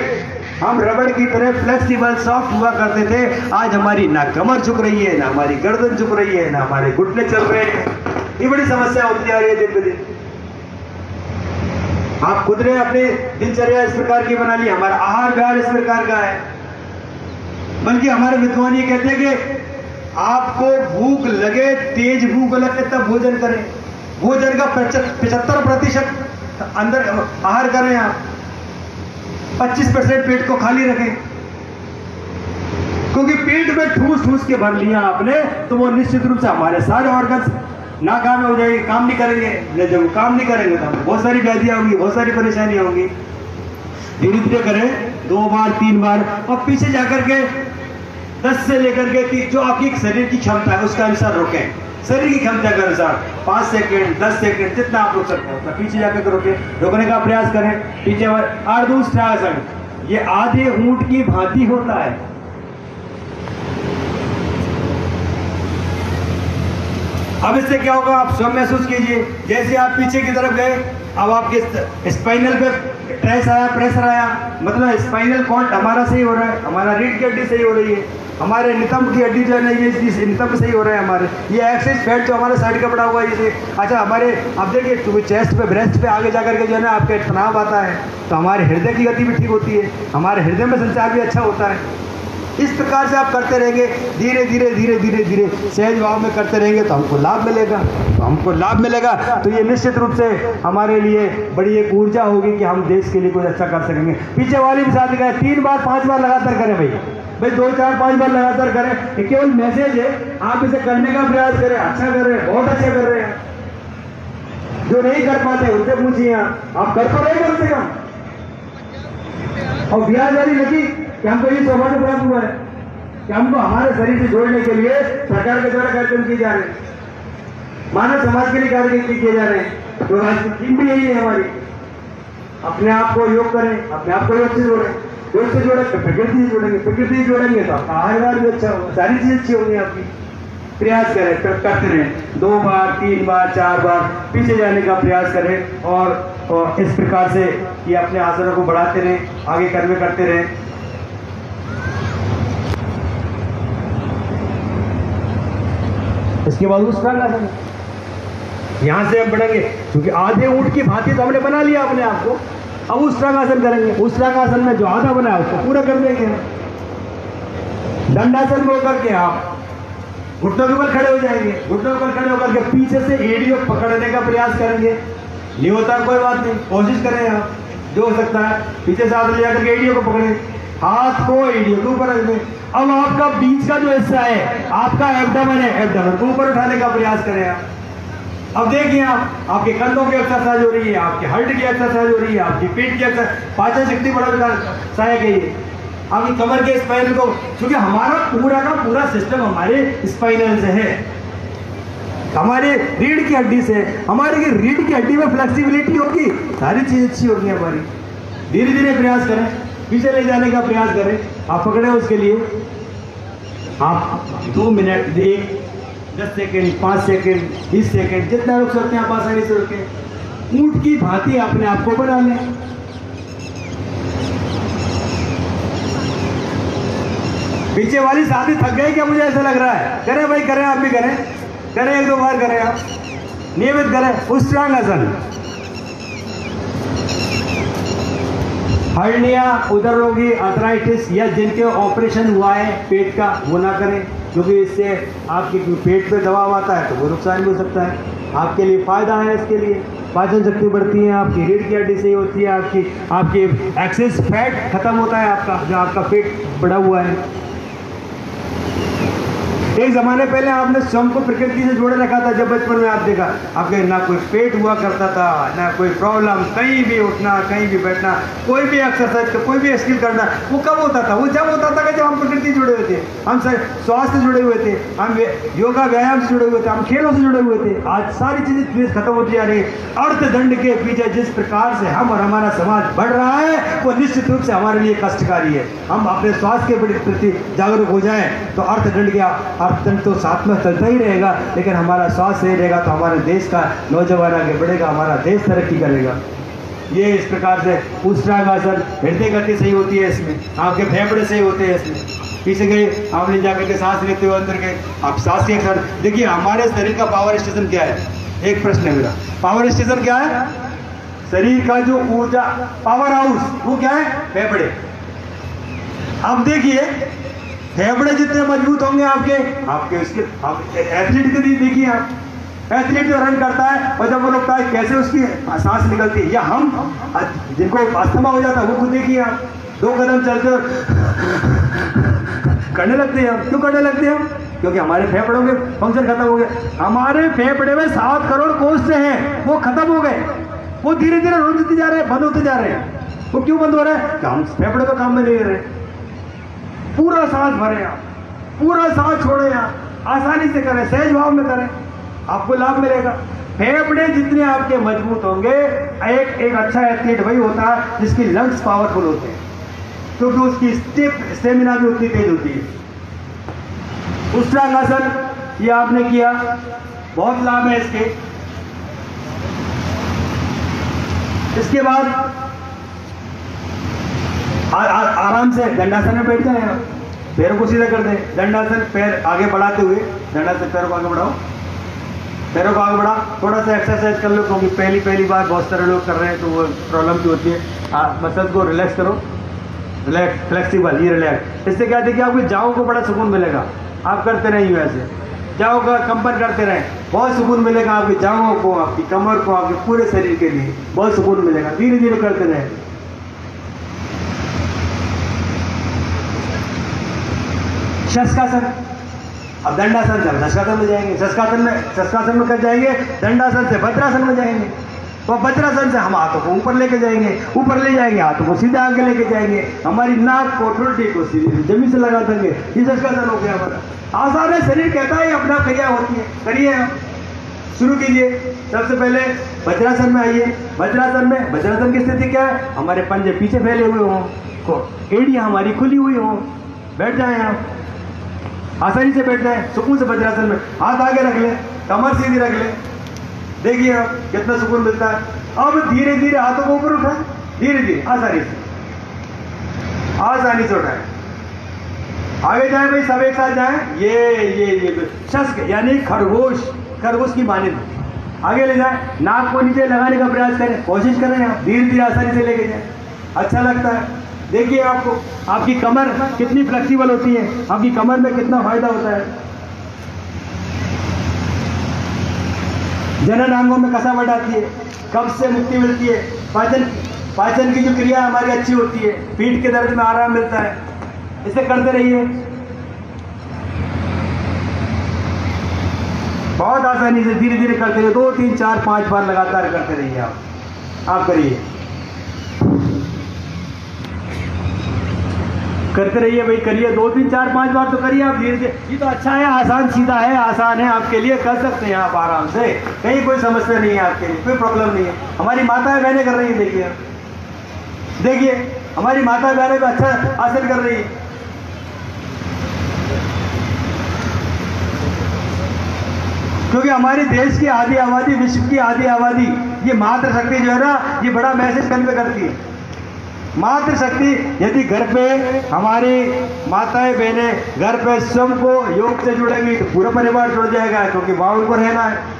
हम रबड़ की तरह फ्लेक्सिबल सॉफ्ट हुआ करते थे। आज हमारी ना कमर झुक रही है, ना हमारी गर्दन झुक रही है, ना हमारे घुटने चल रहे हैं। ये बड़ी समस्या होती जा रही है दिन ब दिन। आप खुद ने अपनी दिनचर्या इस प्रकार की बना ली, हमारा आहार विहार इस प्रकार का है। बल्कि हमारे विद्वान ये कहते हैं कि आपको भूख लगे, तेज भूख लगे, तब भोजन करें। भोजन का पचहत्तर प्रतिशत अंदर आहार करें आप। 25 परसेंट पेट को खाली रखें। क्योंकि पेट में ठूस ठूस के भर लिया आपने तो वो निश्चित रूप से हमारे सारे ऑर्गन नाकाम हो जाएँगे, काम नहीं करेंगे। जब काम नहीं करेंगे तो बहुत सारी व्याधियाँ होंगी, बहुत सारी परेशानियाँ होंगी। धीरे धीरे करें, दो बार, तीन बार, और पीछे जाकर के दस से लेकर के तीन, जो आपकी शरीर की क्षमता है, उसके अनुसार रोकें। शरीर की क्षमता के अनुसार पाँच सेकंड, दस सेकंड, जितना आप रोक सकते हो, उतना पीछे जाकर के रोके रोकने का प्रयास करें। पीछे आर्दूष्ट्रासन ये आधे ऊँट की भांति होता है। अब इससे क्या होगा? आप स्वयं महसूस कीजिए। जैसे आप पीछे की तरफ़ गए, अब आपके स्पाइनल पे ट्रेस आया प्रेशर आया। मतलब स्पाइनल कॉन्ट हमारा सही हो रहा है, हमारा रीढ़ की हड्डी सही हो रही है। हमारे नितंब की हड्डी जो है ना, ये नितंब सही हो रहा है हमारे। ये एक्सेस फैट जो हमारे साइड का पड़ा हुआ है इसे अच्छा हमारे आप देखिए चेस्ट पे ब्रेस्ट पे आगे जाकर के जो है ना, आपके तनाव आता है तो हमारे हृदय की गति भी ठीक होती है। हमारे हृदय में संचार भी अच्छा होता है। इस प्रकार से आप करते रहेंगे, धीरे धीरे धीरे धीरे धीरे। सहज भाव में करते रहेंगे तो हमको लाभ मिलेगा। तो हमको लाभ मिलेगा। तो ये निश्चित रूप से हमारे लिए बड़ी एक ऊर्जा होगी कि हम देश के लिए कुछ अच्छा कर सकेंगे। पीछे वाली भी साथ तीन बार, पाँच बार लगातार करें भाई। भाई, दो, चार, पाँच बार लगातार करें। ये केवल मैसेज है। आप इसे करने का प्रयास करें अच्छा कर रहे हैं, बहुत अच्छा कर रहे हैं। जो नहीं कर पाते, उनसे पूछिए आप। कर तो रहे कम से कम। और ब्याज वाली लगी। कि हमको ये सौभाग्य प्राप्त हुआ है कि हमको हमारे शरीर से जोड़ने के लिए सरकार के द्वारा कार्यक्रम किए जा रहे हैं। मानव समाज के लिए कार्य किए जा रहे हैं। जो राष्ट्रीय थीम भी यही है हमारी। अपने आप को योग करें अपने आप को योग से जोड़ें। योग से जोड़े तो प्रकृति से जोड़ेंगे प्रकृति से जोड़ेंगे तो आपका आहार भी अच्छा होगा। सारी चीज़ें अच्छी होंगी आपकी। प्रयास करें कर, करते रहें। दो बार तीन बार चार बार पीछे जाने का प्रयास करें और, और इस प्रकार से ये अपने आसनों को बढ़ाते रहें आगे कर्म करते रहें। इसके बाद उस्त्रांग आसन यहाँ से हम बढ़ेंगे, क्योंकि आधे ऊँट की भांति तो हमने बना लिया अपने आप को। अब उस्त्रांग आसन करेंगे। उस्त्रांग आसन में जो आधा बना है, उसको पूरा कर देंगे दंडासन में होकर के आप घुटनों के ऊपर खड़े हो जाएँगे। घुटनों के ऊपर खड़े होकर के पीछे से एडियो पकड़ने का प्रयास करेंगे। नहीं होता कोई बात नहीं, कोशिश करें आप। जो हो सकता है, पीछे से हाथ ले जाकर एडियो को पकड़े। हाथ को एड़ियों के ऊपर रख दें। अब आपका बीच का जो हिस्सा है, आपका एब्डमन है एब्डमन को ऊपर उठाने का प्रयास करें आप। अब देखिए आप, आपके कंधों की एक्सरसाइज हो रही है, आपके हर्ट की एक्सरसाइज हो रही है, आपकी पेट की एक्सरसाइज पाचन शक्ति बड़ा सहायक है ये। आपकी कमर के स्पाइनल को, क्योंकि हमारा पूरा का पूरा सिस्टम हमारे स्पाइनल से है। हमारे रीढ़ की हड्डी से, हमारी रीढ़ की हड्डी में फ्लेक्सिबिलिटी होगी। सारी चीज़ अच्छी होगी हमारी। धीरे धीरे प्रयास करें। पीछे ले जाने का प्रयास करें। आप पकड़े उसके लिए। आप दो मिनट, एक, दस सेकेंड, पाँच सेकेंड, बीस सेकेंड, जितना रुक सकते हैं, आप आसानी से रुके। ऊँट की भांति अपने आप को बना लें। पीछे वाली साथी थक गई क्या, मुझे ऐसा लग रहा है? करें भाई, करें, आप भी करें। करें, एक दो बार करें आप। नियमित करें। उष्ट्रांग आसन हर्निया उधर रोगी अथराइटिस या जिनके ऑपरेशन हुआ है, पेट का, वो ना करें, क्योंकि इससे आपके पेट पे दबाव आता है तो वो नुकसान भी हो सकता है। आपके लिए फ़ायदा है इसके लिए। पाचन शक्ति बढ़ती है, आपकी रीढ़ की हड्डी सही होती है, आपकी आपकी एक्सेस फैट खत्म होता है, आपका जो आपका पेट बढ़ा हुआ है। एक जमाने पहले आपने स्वयं को प्रकृति से जोड़े रखा था, जब बचपन में आप देखा, आपके ना कोई पेट हुआ करता था, ना कोई प्रॉब्लम कहीं भी उठना, कहीं भी बैठना, कोई भी एक्सरसाइज कोई भी स्किल करना, वो कब होता था? वो जब होता था कि जब हम प्रकृति जुड़े हुए थे, हम स्वास्थ्य जुड़े हुए थे, हम योगा, व्यायाम से जुड़े हुए थे, हम खेलों से जुड़े हुए थे, आज सारी चीज़ें खत्म होती जा रही है। अर्थदंड के पीछे जिस प्रकार से हम और हमारा समाज बढ़ रहा है, वो निश्चित रूप से हमारे लिए कष्टकारी है। हम अपने स्वास्थ्य के प्रति जागरूक हो जाए तो अर्थदंड के अर्थतंत्र तो साथ में चलता ही रहेगा, लेकिन हमारा स्वास्थ्य सही रहेगा तो हमारे देश का नौजवान आगे बढ़ेगा, हमारा देश तरक्की करेगा। ये इस प्रकार से उष्ट्रागासन हृदय गति सही होती है इसमें, आपके फेफड़े सही होते हैं इसमें। पीछे गए, आपने जाकर के सांस लेते हुए अंदर गए, आप सांस के अंदर, देखिए हमारे शरीर का पावर स्टेशन क्या है? एक प्रश्न है मेरा। पावर स्टेशन क्या है? शरीर का जो ऊर्जा पावर हाउस वो क्या है? फेफड़े। अब देखिए फेफड़े जितने मज़बूत होंगे आपके आपके उसके, आप एथलीट के लिए देखिए आप। एथलीट जो रन करता है और जब वो लगता है कैसे उसकी सांस निकलती है? या हम जिनको अस्थमा हो जाता है, वो खुद देखिए आप। दो कदम चलते करने लगते हैं हम क्यों करने लगते हैं हम क्योंकि हमारे फेफड़ों के फ़ंक्शन खत्म हो गए। हमारे फेफड़े में सात करोड़ कोष्ठ हैं, वो खत्म हो गए। वो धीरे धीरे रुंधते जा रहे हैं, बंद होते जा रहे हैं। वो क्यों बंद हो रहे हैं? हम फेफड़े को काम में नहीं रहे। पूरा सांस भरे आप, पूरा सांस छोड़े आप, आसानी से करें, सहज भाव में करें, आपको लाभ मिलेगा। फेफड़े जितने आपके मज़बूत होंगे, एक एक अच्छा एथलीट वही होता है जिसकी लंग्स पावरफुल होते हैं। क्योंकि तो उसकी स्टेप स्टेमिना भी उतनी तेज होती है। उष्ट्रांगासन ये आपने किया, बहुत लाभ है इसके। इसके बाद आराम से, दंडासन में बैठ जाए आप। पैरों को सीधा कर दे। दंडासन, पैर आगे बढ़ाते हुए, दंडासन पैरों को आगे बढ़ाओ। पैरों को आगे बढ़ा। थोड़ा सा एक्सरसाइज कर लो, क्योंकि पहली पहली बार बहुत सारे लोग कर रहे हैं तो वो प्रॉब्लम भी होती है। मसल को रिलैक्स करो। रिलैक्स फ्लेक्सिबल ये रिलैक्स इससे क्या देखिए, आपकी जाओ को बड़ा सुकून मिलेगा। आप करते रहिए वैसे। जाओ का कंपन करते रहें। बहुत सुकून मिलेगा आपकी जाओ को, आपकी कमर को, आपके पूरे शरीर के लिए। बहुत सुकून मिलेगा। धीरे धीरे करते रहें। शस्कासन अब दंडासन से हम शस्कासन में जाएँगे। शस्कासन में शस्कासन में कर जाएँगे, दंडासन से वज्रासन में जाएँगे। तो वज्रासन से हम हाथों को ऊपर लेके जाएँगे, ऊपर ले जाएँगे, हाथों को सीधे आगे लेके जाएँगे। हमारी नाक को ठुल्टी को सीधी ज़मीन से लगा देंगे। ये शस्कासन हो गया हमारा। आसान है, शरीर कहता है, अपना क्रिया होती है। करिए आप। शुरू कीजिए। सबसे पहले वज्रासन में आइए। वज्रासन में वज्रासन की स्थिति क्या है? हमारे पंजे पीछे फैले हुए हों। को एड़ियाँ हमारी खुली हुई हो। बैठ जाए आप। आसानी से बैठ जाए, सुकून से वज्रासन में। हाथ आगे रख ले, कमर सीधी रख ले। देखिए आप, कितना सुकून मिलता है। अब धीरे धीरे हाथों को ऊपर उठाए। धीरे धीरे आसानी से। आसानी से उठाए। आगे जाए भाई, सब एक साथ जाए। ये ये ये शस्क यानी खरगोश। खरगोश की मानिंद आगे ले जाए। नाक को नीचे लगाने का प्रयास करें। कोशिश करें आप। धीरे धीरे आसानी से लेके जाए। अच्छा लगता है। देखिए आपको, आपकी कमर कितनी फ्लेक्सिबल होती है, आपकी कमर में कितना फ़ायदा होता है। जनन अंगों में कसा बढ़ाती है, कब्ज से मुक्ति मिलती है। पाचन पाचन की जो क्रिया हमारी अच्छी होती है। पीठ के दर्द में आराम मिलता है। इसे करते रहिए। बहुत आसानी से धीरे धीरे करते रहिए। दो, तीन, चार, पाँच बार लगातार करते रहिए आप। आप करिए। करते रहिए भाई, करिए। दो तीन, चार, पाँच बार तो करिए आप, धीरे धीरे ये तो अच्छा है, आसान सीधा है, आसान है। आपके लिए कर सकते हैं आप आराम से। कहीं कोई समस्या नहीं है आपके लिए, कोई प्रॉब्लम नहीं है। हमारी माताएँ बहनें कर रही है, देखिए देखिए, हमारी माता बहनें तो अच्छा आसन कर रही है। क्योंकि हमारे देश की आधी आबादी विश्व की आधी आबादी ये मातृशक्ति जो है ना, ये बड़ा मैसेज कन्वे करती है। मातृशक्ति, यदि घर पे हमारी माताएँ, बहनें घर पे स्वयं को योग से जुड़ेंगी तो पूरा परिवार जुड़ जाएगा, क्योंकि वहाँ उनको रहना है।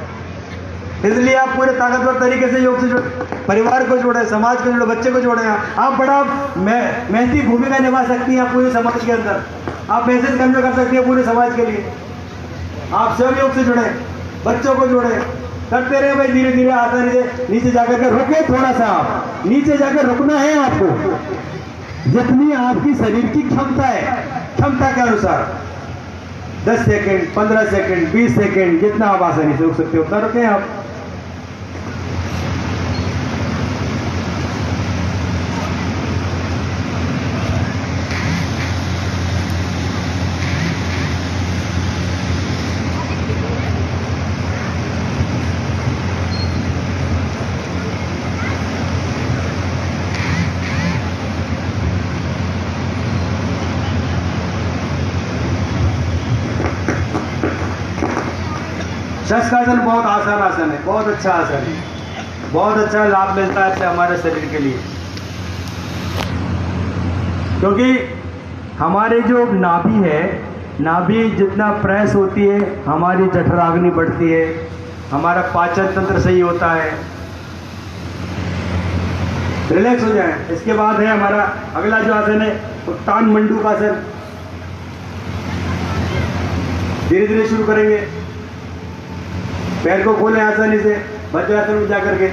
इसलिए आप पूरे ताकतवर तरीके से योग से जुड़े, परिवार को जोड़े, समाज को जोड़े, बच्चे को जोड़े। आप बड़ा मेहनती भूमिका निभा सकती हैं पूरे समाज के अंदर। आप मैसेज कन्वे कर सकती हैं पूरे समाज के लिए। आप स्वयं योग से जुड़े, बच्चों को जोड़े। करते रहे भाई धीरे धीरे आसानी से नीचे जाकर के रुके थोड़ा सा आप। नीचे जाकर रुकना है आपको। जितनी आपकी शरीर की क्षमता है, क्षमता के अनुसार। 10 सेकंड 15 सेकंड 20 सेकंड, जितना आप आसानी से रुक सकते हो, उतना रुके आप। शस्त्रासन बहुत आसान आसन है, बहुत अच्छा आसन है। बहुत अच्छा लाभ मिलता है इससे हमारे शरीर के लिए। क्योंकि हमारे जो नाभि है, नाभि जितना प्रेस होती है, हमारी जठराग्नि बढ़ती है, हमारा पाचन तंत्र सही होता है। रिलैक्स हो जाए। इसके बाद है हमारा अगला जो आसन है, उत्तान मंडू का आसन धीरे धीरे शुरू करेंगे। पैर को खोले आसानी से वज्रासन में जाकर के।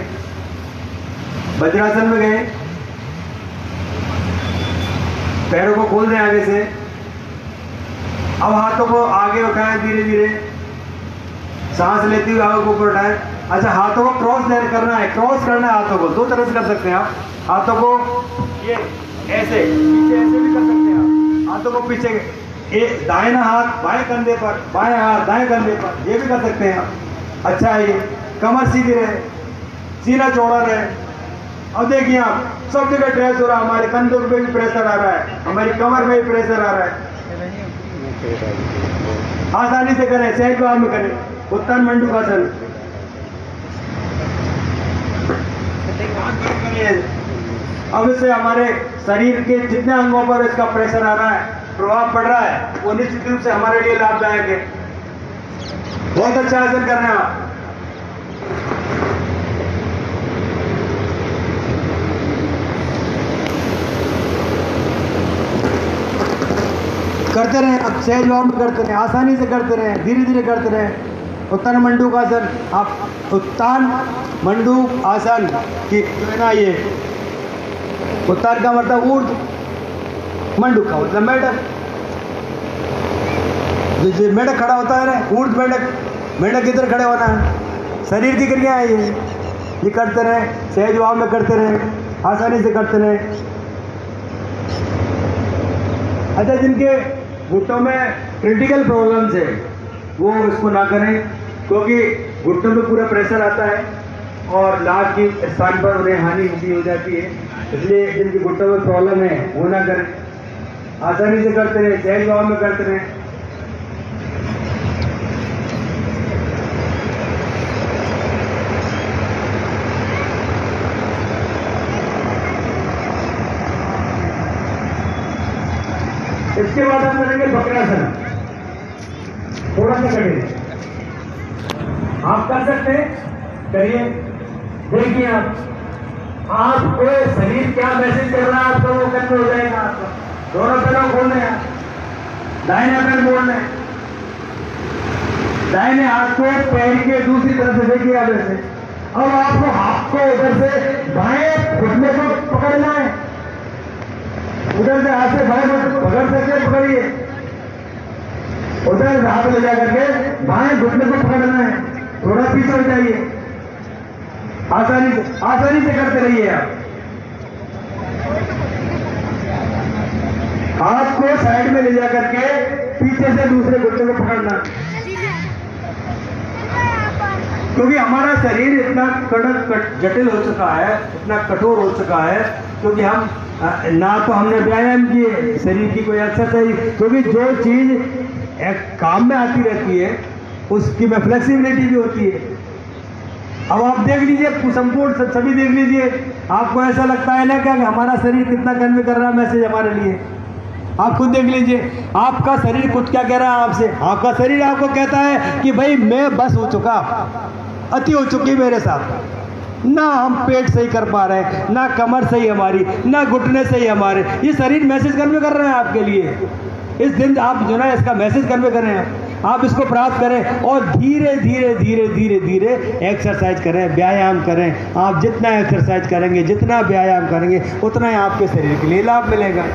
वज्रासन में गए। पैरों को खोल दें आगे से। अब हाथों को आगे उठाएँ धीरे धीरे सांस लेते हुए आगे ऊपर उठाएँ। अच्छा हाथों को क्रॉस लेन करना है। क्रॉस करना है हाथों को। दो तरह से कर सकते हैं आप। हाथों को ये ऐसे, पीछे ऐसे भी कर सकते हैं आप। हाथों को पीछे ए, दाहिना हाथ बाएँ कंधे पर, बाएँ हाथ दाएँ कंधे पर। ये भी कर सकते हैं आप। अच्छा है, कमर सीधी रहे सीना चौड़ा रहे। अब देखिए आप सब जगह ट्रेस हो रहा है, हमारे कंधों पे भी प्रेशर आ रहा है, हमारी कमर में भी प्रेशर आ रहा है। आसानी से करें सहज भाव में करें, उत्तर उत्तन मंडूकासन अब इससे हमारे शरीर के जितने अंगों पर इसका प्रेशर आ रहा है, प्रभाव पड़ रहा है, वो निश्चित रूप से हमारे लिए लाभदायक है। बहुत अच्छा आसन कर रहे हैं आप। करते रहें, अब सहज भाव में करते रहें, आसानी से करते रहें धीरे धीरे करते रहें। उत्तान मंडूक आसन, आप उत्तान मंडूक आसन की ना ये। उत्तान का मतलब ऊर्ध मंडूक का मतलब मेढक जो मेढक खड़ा होता है ना ऊर्ध मेढक मेढक किधर खड़े होना है शरीर की क्रिया है ये। ये करते रहे, सहज भाव में करते रहे, आसानी से करते रहे। अच्छा जिनके घुटनों में क्रिटिकल प्रॉब्लम्स है, वो इसको ना करें, क्योंकि घुटनों में पूरा प्रेशर आता है और लाभ के स्थान पर उन्हें हानि भी हो जाती है। इसलिए जिनके घुटनों में प्रॉब्लम है, वो ना करें। आसानी से करते रहे, सहज भाव में करते रहे। इसके बाद हम करेंगे बकरासन। थोड़ा सा करिए। आप कर सकते हैं। करिए। देखिए आप, आपको शरीर क्या मैसेज कर रहा है, आपको वो कन्वे हो जाएगा आपका। दोनों पैरों खोल रहे हैं दाहिने पैर मोड़ रहे हैं। दाहिने हाथ को पैर के दूसरी तरफ़ से देखिए आप ऐसे। अब आपको हाथ को उधर से बाएँ घुटने को पकड़ना है। उधर से हाथ से बाएँ को पकड़ सकते हैं, पकड़िए। उधर हाथ ले जा करके बाएँ घुटने को पकड़ना है। थोड़ा पीछे हो जाइए। आसानी से आसानी से करते रहिए आप। हाथ को साइड में ले जा करके पीछे से दूसरे घुटने को पकड़ना। क्योंकि हमारा शरीर इतना कड़क जटिल हो चुका है इतना कठोर हो चुका है क्योंकि हम ना तो हमने व्यायाम किए, शरीर की कोई एक्सरसाइज क्योंकि जो चीज़ एक काम में आती रहती है, उसकी में फ्लेक्सिबिलिटी भी होती है। अब आप देख लीजिए, संपूर्ण सभी देख लीजिए। आपको ऐसा लगता है ना क्या कि हमारा शरीर कितना कन्वे कर रहा है मैसेज हमारे लिए। आप खुद देख लीजिए, आपका शरीर खुद क्या कह रहा है आपसे? आपका शरीर आपको कहता है कि, भाई, मैं बस हो चुका, अति हो चुकी मेरे साथ। ना हम पेट सही कर पा रहे हैं, ना कमर सही हमारी, ना घुटने सही हमारे। ये शरीर मैसेज कन्वे कर रहे हैं आपके लिए। इस दिन आप जो ना इसका मैसेज कन्वे कर रहे हैं। आप इसको प्राप्त करें और धीरे धीरे धीरे धीरे धीरे एक्सरसाइज करें, व्यायाम करें। आप जितना एक्सरसाइज करेंगे, जितना व्यायाम करेंगे, उतना ही आपके शरीर के लिए लाभ मिलेगा।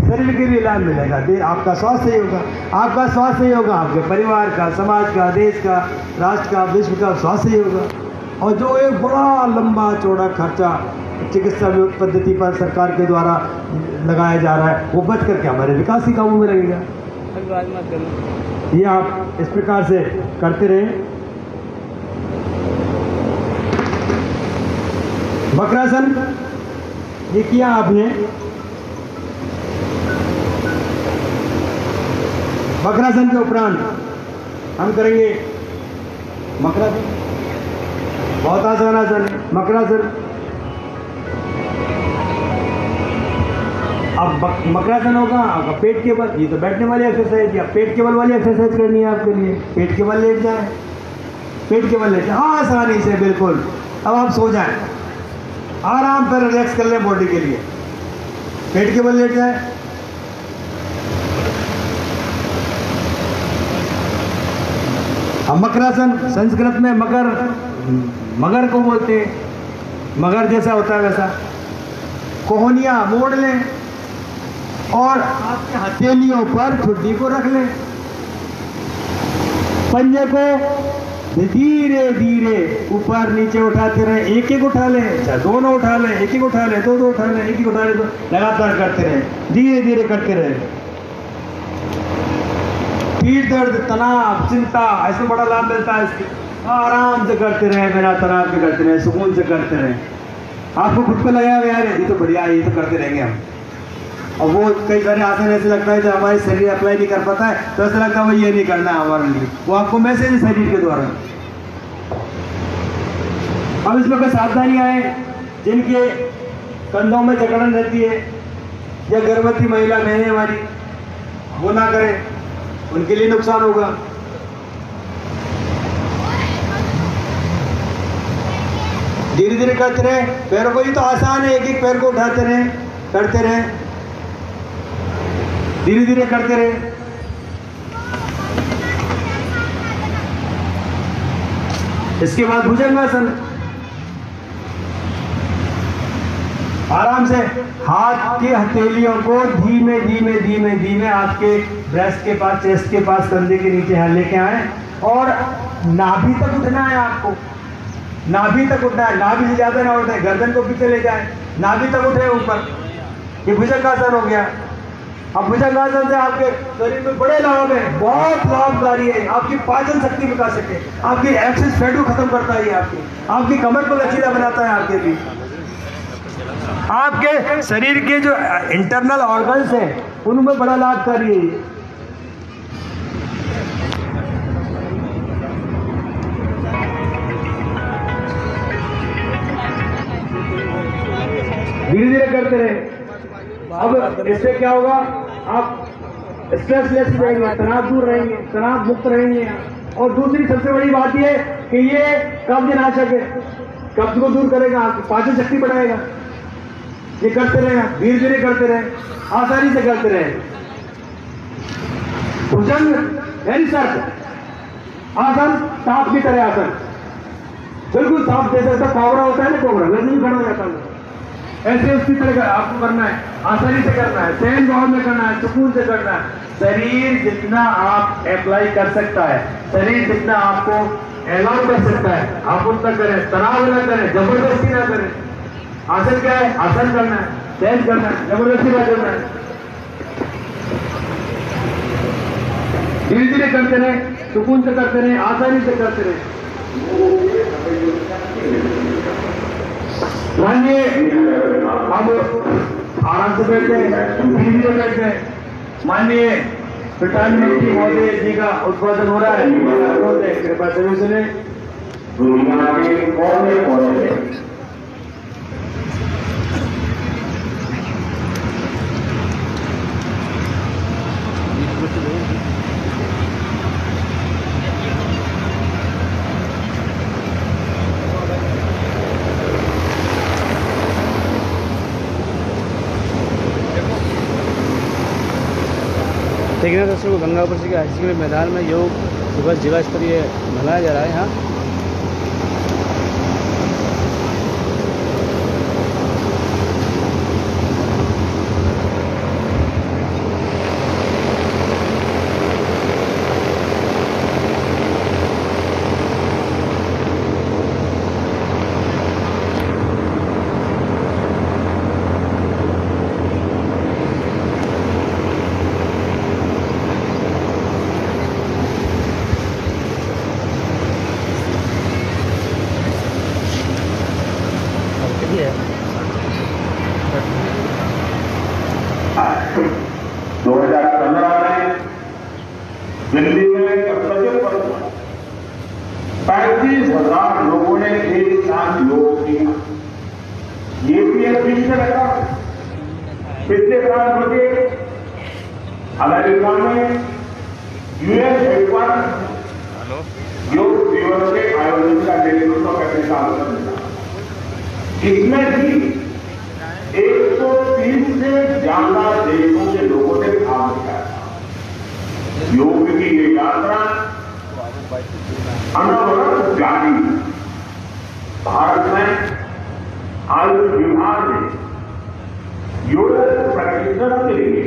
शरीर के लिए लाभ मिलेगा। आपका स्वास्थ्य सही होगा। आपका स्वास्थ्य सही होगा। आपके परिवार का, समाज का, देश का, राष्ट्र का, विश्व का स्वास्थ्य सही होगा। और जो एक बड़ा लंबा चौड़ा खर्चा चिकित्सा पद्धति पर सरकार के द्वारा लगाया जा रहा है वो बच करके हमारे विकास विकासी कामों में लगेगा। ये आप इस प्रकार से करते रहे। बकरासन ये किया आपने? बकरासन के उपरांत हम करेंगे मकरासन बहुत आसान आसन है मकरासन अब मकरासन होगा, आपका पेट के बल, ये तो बैठने वाली एक्सरसाइज अब पेट के बल वाली एक्सरसाइज करनी है आपके लिए। पेट के बल लेट जाए। पेट के बल लेट जाए। हाँ आसानी से, बिल्कुल। अब आप सो जाए। आराम पर रिलैक्स कर लें बॉडी के लिए। पेट के बल लेट जाए। अब मकरासन संस्कृत में मकर। मगर को बोलते हैं। मगर जैसा होता है वैसा। कोहनिया मोड़ लें और आपके हथेलियों पर ठुड्डी को रख लें। पंजे को धीरे धीरे ऊपर नीचे उठाते रहे। एक एक उठा ले अच्छा दोनों उठा ले, एक एक उठा ले, दो दो उठा ले, एक एक उठा ले दो लगातार करते रहे। धीरे धीरे करते रहे। पीठ दर्द, तनाव, चिंता, ऐसे बड़ा लाभ मिलता है इसके। आराम से करते रहे बिना तनाव के करते रहे, सुकून से करते रहे। आपको खुद को लगा यार, ये तो बढ़िया है, ये तो करते रहेंगे हम। और वो कई सारे आसन ऐसे लगता है जो हमारे शरीर अप्लाई नहीं कर पाता है तो ऐसा लगता है वो ये नहीं करना है हमारे लिए। वो आपको मैसेज है शरीर के द्वारा। अब इसमें कोई सावधानियाँ हैं जिनके कंधों में जकड़न रहती है, या गर्भवती महिला बहनें हमारी, वो ना करें। उनके लिए नुकसान होगा। धीरे धीरे करते रहे। पैरों को ही तो आसान है एक एक पैर को उठाते रहे, करते रहे। धीरे धीरे करते रहे। इसके बाद भुजंगासन। आराम से हाथ की हथेलियों को धीमे धीमे धीमे धीमे आपके ब्रेस्ट के पास, चेस्ट के पास, कंधे के नीचे लेके आए। और नाभि तक उठना है आपको। नाभि तक उठना है, नाभि से ज़्यादा ना उठे गर्दन को पीछे ले जाए। नाभि तक उठे ऊपर। ये भुजंगासन हो गया। अब भुजंगासन से आपके शरीर में बड़े लाभ है, बहुत लाभकारी है। आपकी पाचन शक्ति विकास सके आपकी एक्सेस फैट को खत्म करता है आपकी। आपकी कमर को लचीला बनाता है आपके भी। आपके शरीर के जो इंटरनल ऑर्गन्स हैं, उनमें बड़ा लाभकारी है धीरे धीरे करते रहे। अब इससे क्या होगा? आप स्ट्रेस लेस रहेंगे, तनाव दूर रहेंगे, तनाव मुक्त रहेंगे। और दूसरी सबसे बड़ी बात यह कि ये कब्ज नाशक है कब्ज को दूर करेगा आपकी पाचन शक्ति बढ़ाएगा। ये करते रहे धीरे धीरे करते रहे, आसानी से करते रहे। भुजंग वेरी सख्त आसन सांप की तरह आसन। बिल्कुल सांप जैसे ऐसा कावरा होता है ना कोबरा ही खड़ा हो जाता है। ऐसे उसकी तरह आपको करना है, आसानी से करना है सहन भाव में करना है, सुकून से करना है। शरीर जितना आप अप्लाई कर सकता है, शरीर जितना आपको अलाउ कर सकता है, आप उतना करें, तनाव ना करें, ज़बरदस्ती ना करें। आसन क्या है? आसन करना है सहन करना है, ज़बरदस्ती ना करना है। धीरे धीरे करते रहे, सुकून से करते रहे, आसानी से करते रहे। मानिए अब आराम से हैं धीरे धीरे बैठते हैं। मानिए प्रधानमंत्री महोदय जी का उद्घाटन हो रहा है। कृपा से सुने। दुनिया के कोने में देखिए ना दोस्तों गंगापुर के के मैदान में योग दिवस जिला स्तरीय मनाया जा रहा है यहाँ दो हज़ार पंद्रह में दिल्ली में कर्तव्य पर पैंतीस हज़ार लोगों ने एक साथ योग किया ये भी एक विश्व रिकॉर्ड पिछले साल मुझे अमेरिका में यूएस हेडक्वार्टर योग दिवस के आयोजन का नेतृत्व करने का अवसर मिला इसमें भी 130 से ज़्यादा देशों के लोगों ने भाग लिया था योग की ये यात्रा, अनवरत जारी भारत में आयुष विभाग ने योग प्रैक्टिशनर के लिए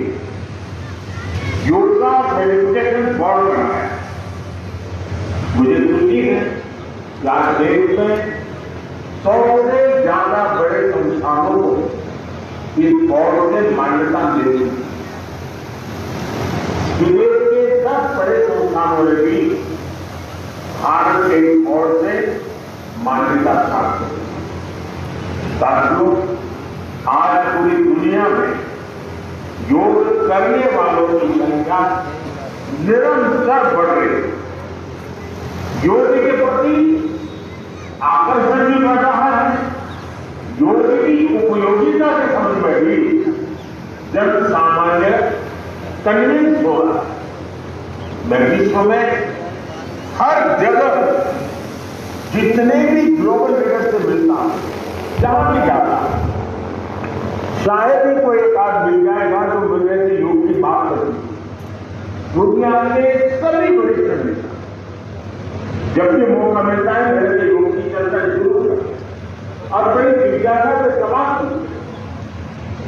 योगा वेरिफिकेशन बोर्ड बनाया मुझे खुशी है कि आज देश में सौ से ज़्यादा बड़े संस्थानों को इस बोर्ड से मान्यता दे दी विदेश के दस बड़े संस्थानों ने भी भारत के बोर्ड से मान्यता प्राप्त की साथियों आज पूरी दुनिया में योग करने वालों की संख्या निरंतर बढ़ रही है योग के प्रति आकर्षण भी बढ़ रहा है योग की उपयोगिता के समझ में भी जन सामान्य कन्विंस हो रहा है मैं विश्व में हर जगह जितने भी ग्लोबल लीडर से मिलता हूँ, जहाँ भी जाता शायद ही कोई एक आध मिल जाएगा जो मुझे योग की बात करती दुनिया के सभी बड़े नेता जब भी मौका मिलता है, मेरे से योग की चर्चा शुरू कर और बड़ी जिज्ञासा से सवाल।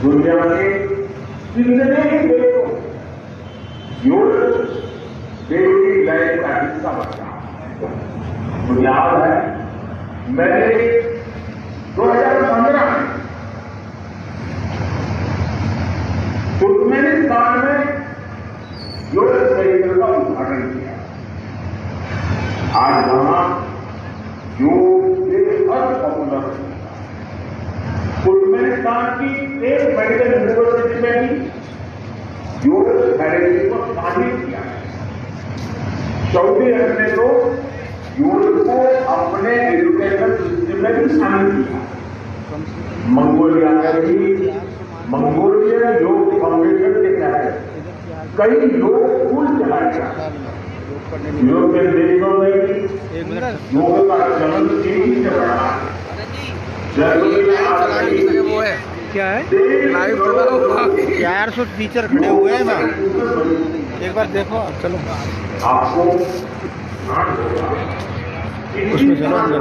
दुनिया के कितने ही देशों योग डेली लाइफ का हिस्सा बनता है मुझे याद है, मैंने 2015 में तुर्कमेनिस्तान में योग सेंटर का उद्घाटन किया। आज वहाँ योग बेहद पॉपुलर है। तुर्कमेनिस्तान की एक मेडिकल यूनिवर्सिटी में भी योग थेरेपी को शामिल किया है सऊदी अरब ने तो योग को अपने एजुकेशन सिस्टम में भी शामिल किया। मंगोलिया में भी मंगोलिया योग फाउंडेशन के तहत कई योग स्कूल चलाए जा यूरोपियन देशों में भी योग का चलन तेज़ी से बढ़ा। जर्मनी में आज कई क्या है? देश चार सौ टीचर खड़े हुए हैं ना एक बार देखो चलो। होगा। कि उसमें चलो अंदर।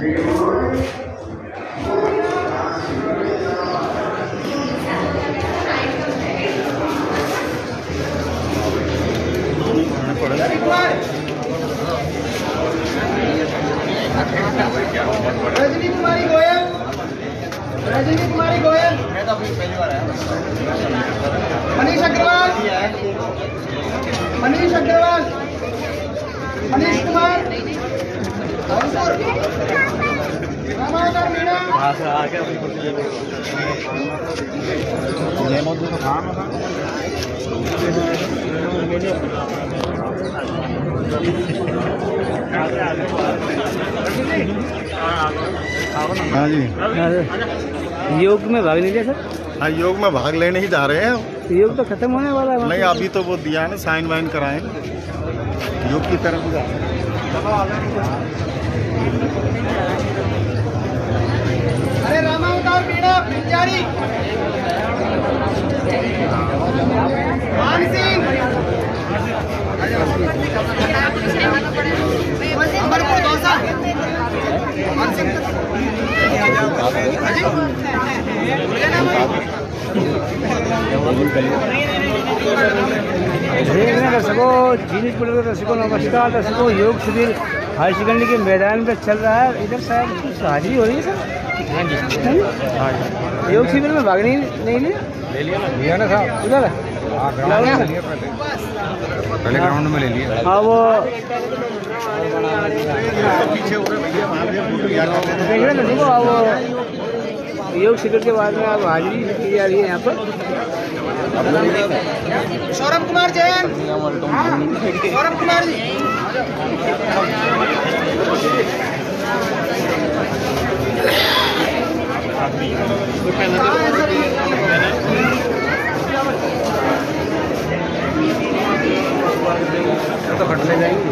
वीडियो में रजनी कुमारी गोयल रजनी कुमारी गोयल। मनीष अग्रवाल मनीष अग्रवाल मनीष कुमार हाँ जी। योग में भाग लिया सर? हाँ योग में भाग लेने ही जा रहे हैं। योग तो खत्म होने वाला है नहीं अभी तो वो दिया है ना साइन वाइन कराए योग की तरफ़ जा रहे हैं। दर्शकों जीनिस पुलिस दर्शकों, नमस्कार। दर्शकों, योग शिविर हायर सेकेंडरी के मैदान में चल रहा है। इधर शायद कुछ हाजिरी हो रही है, सर? हाँ योग शिविर में भाग नहीं नहीं ले लिया ना साहब उधर पहले ग्राउंड में ले लिया हाँ वो हो हैं वो योग शिविर के बाद में अब हाजिरी की जा रही है यहाँ पर सौरभ कुमार जैन सौरभ कुमार जी है ये? तो कटने जाएँगे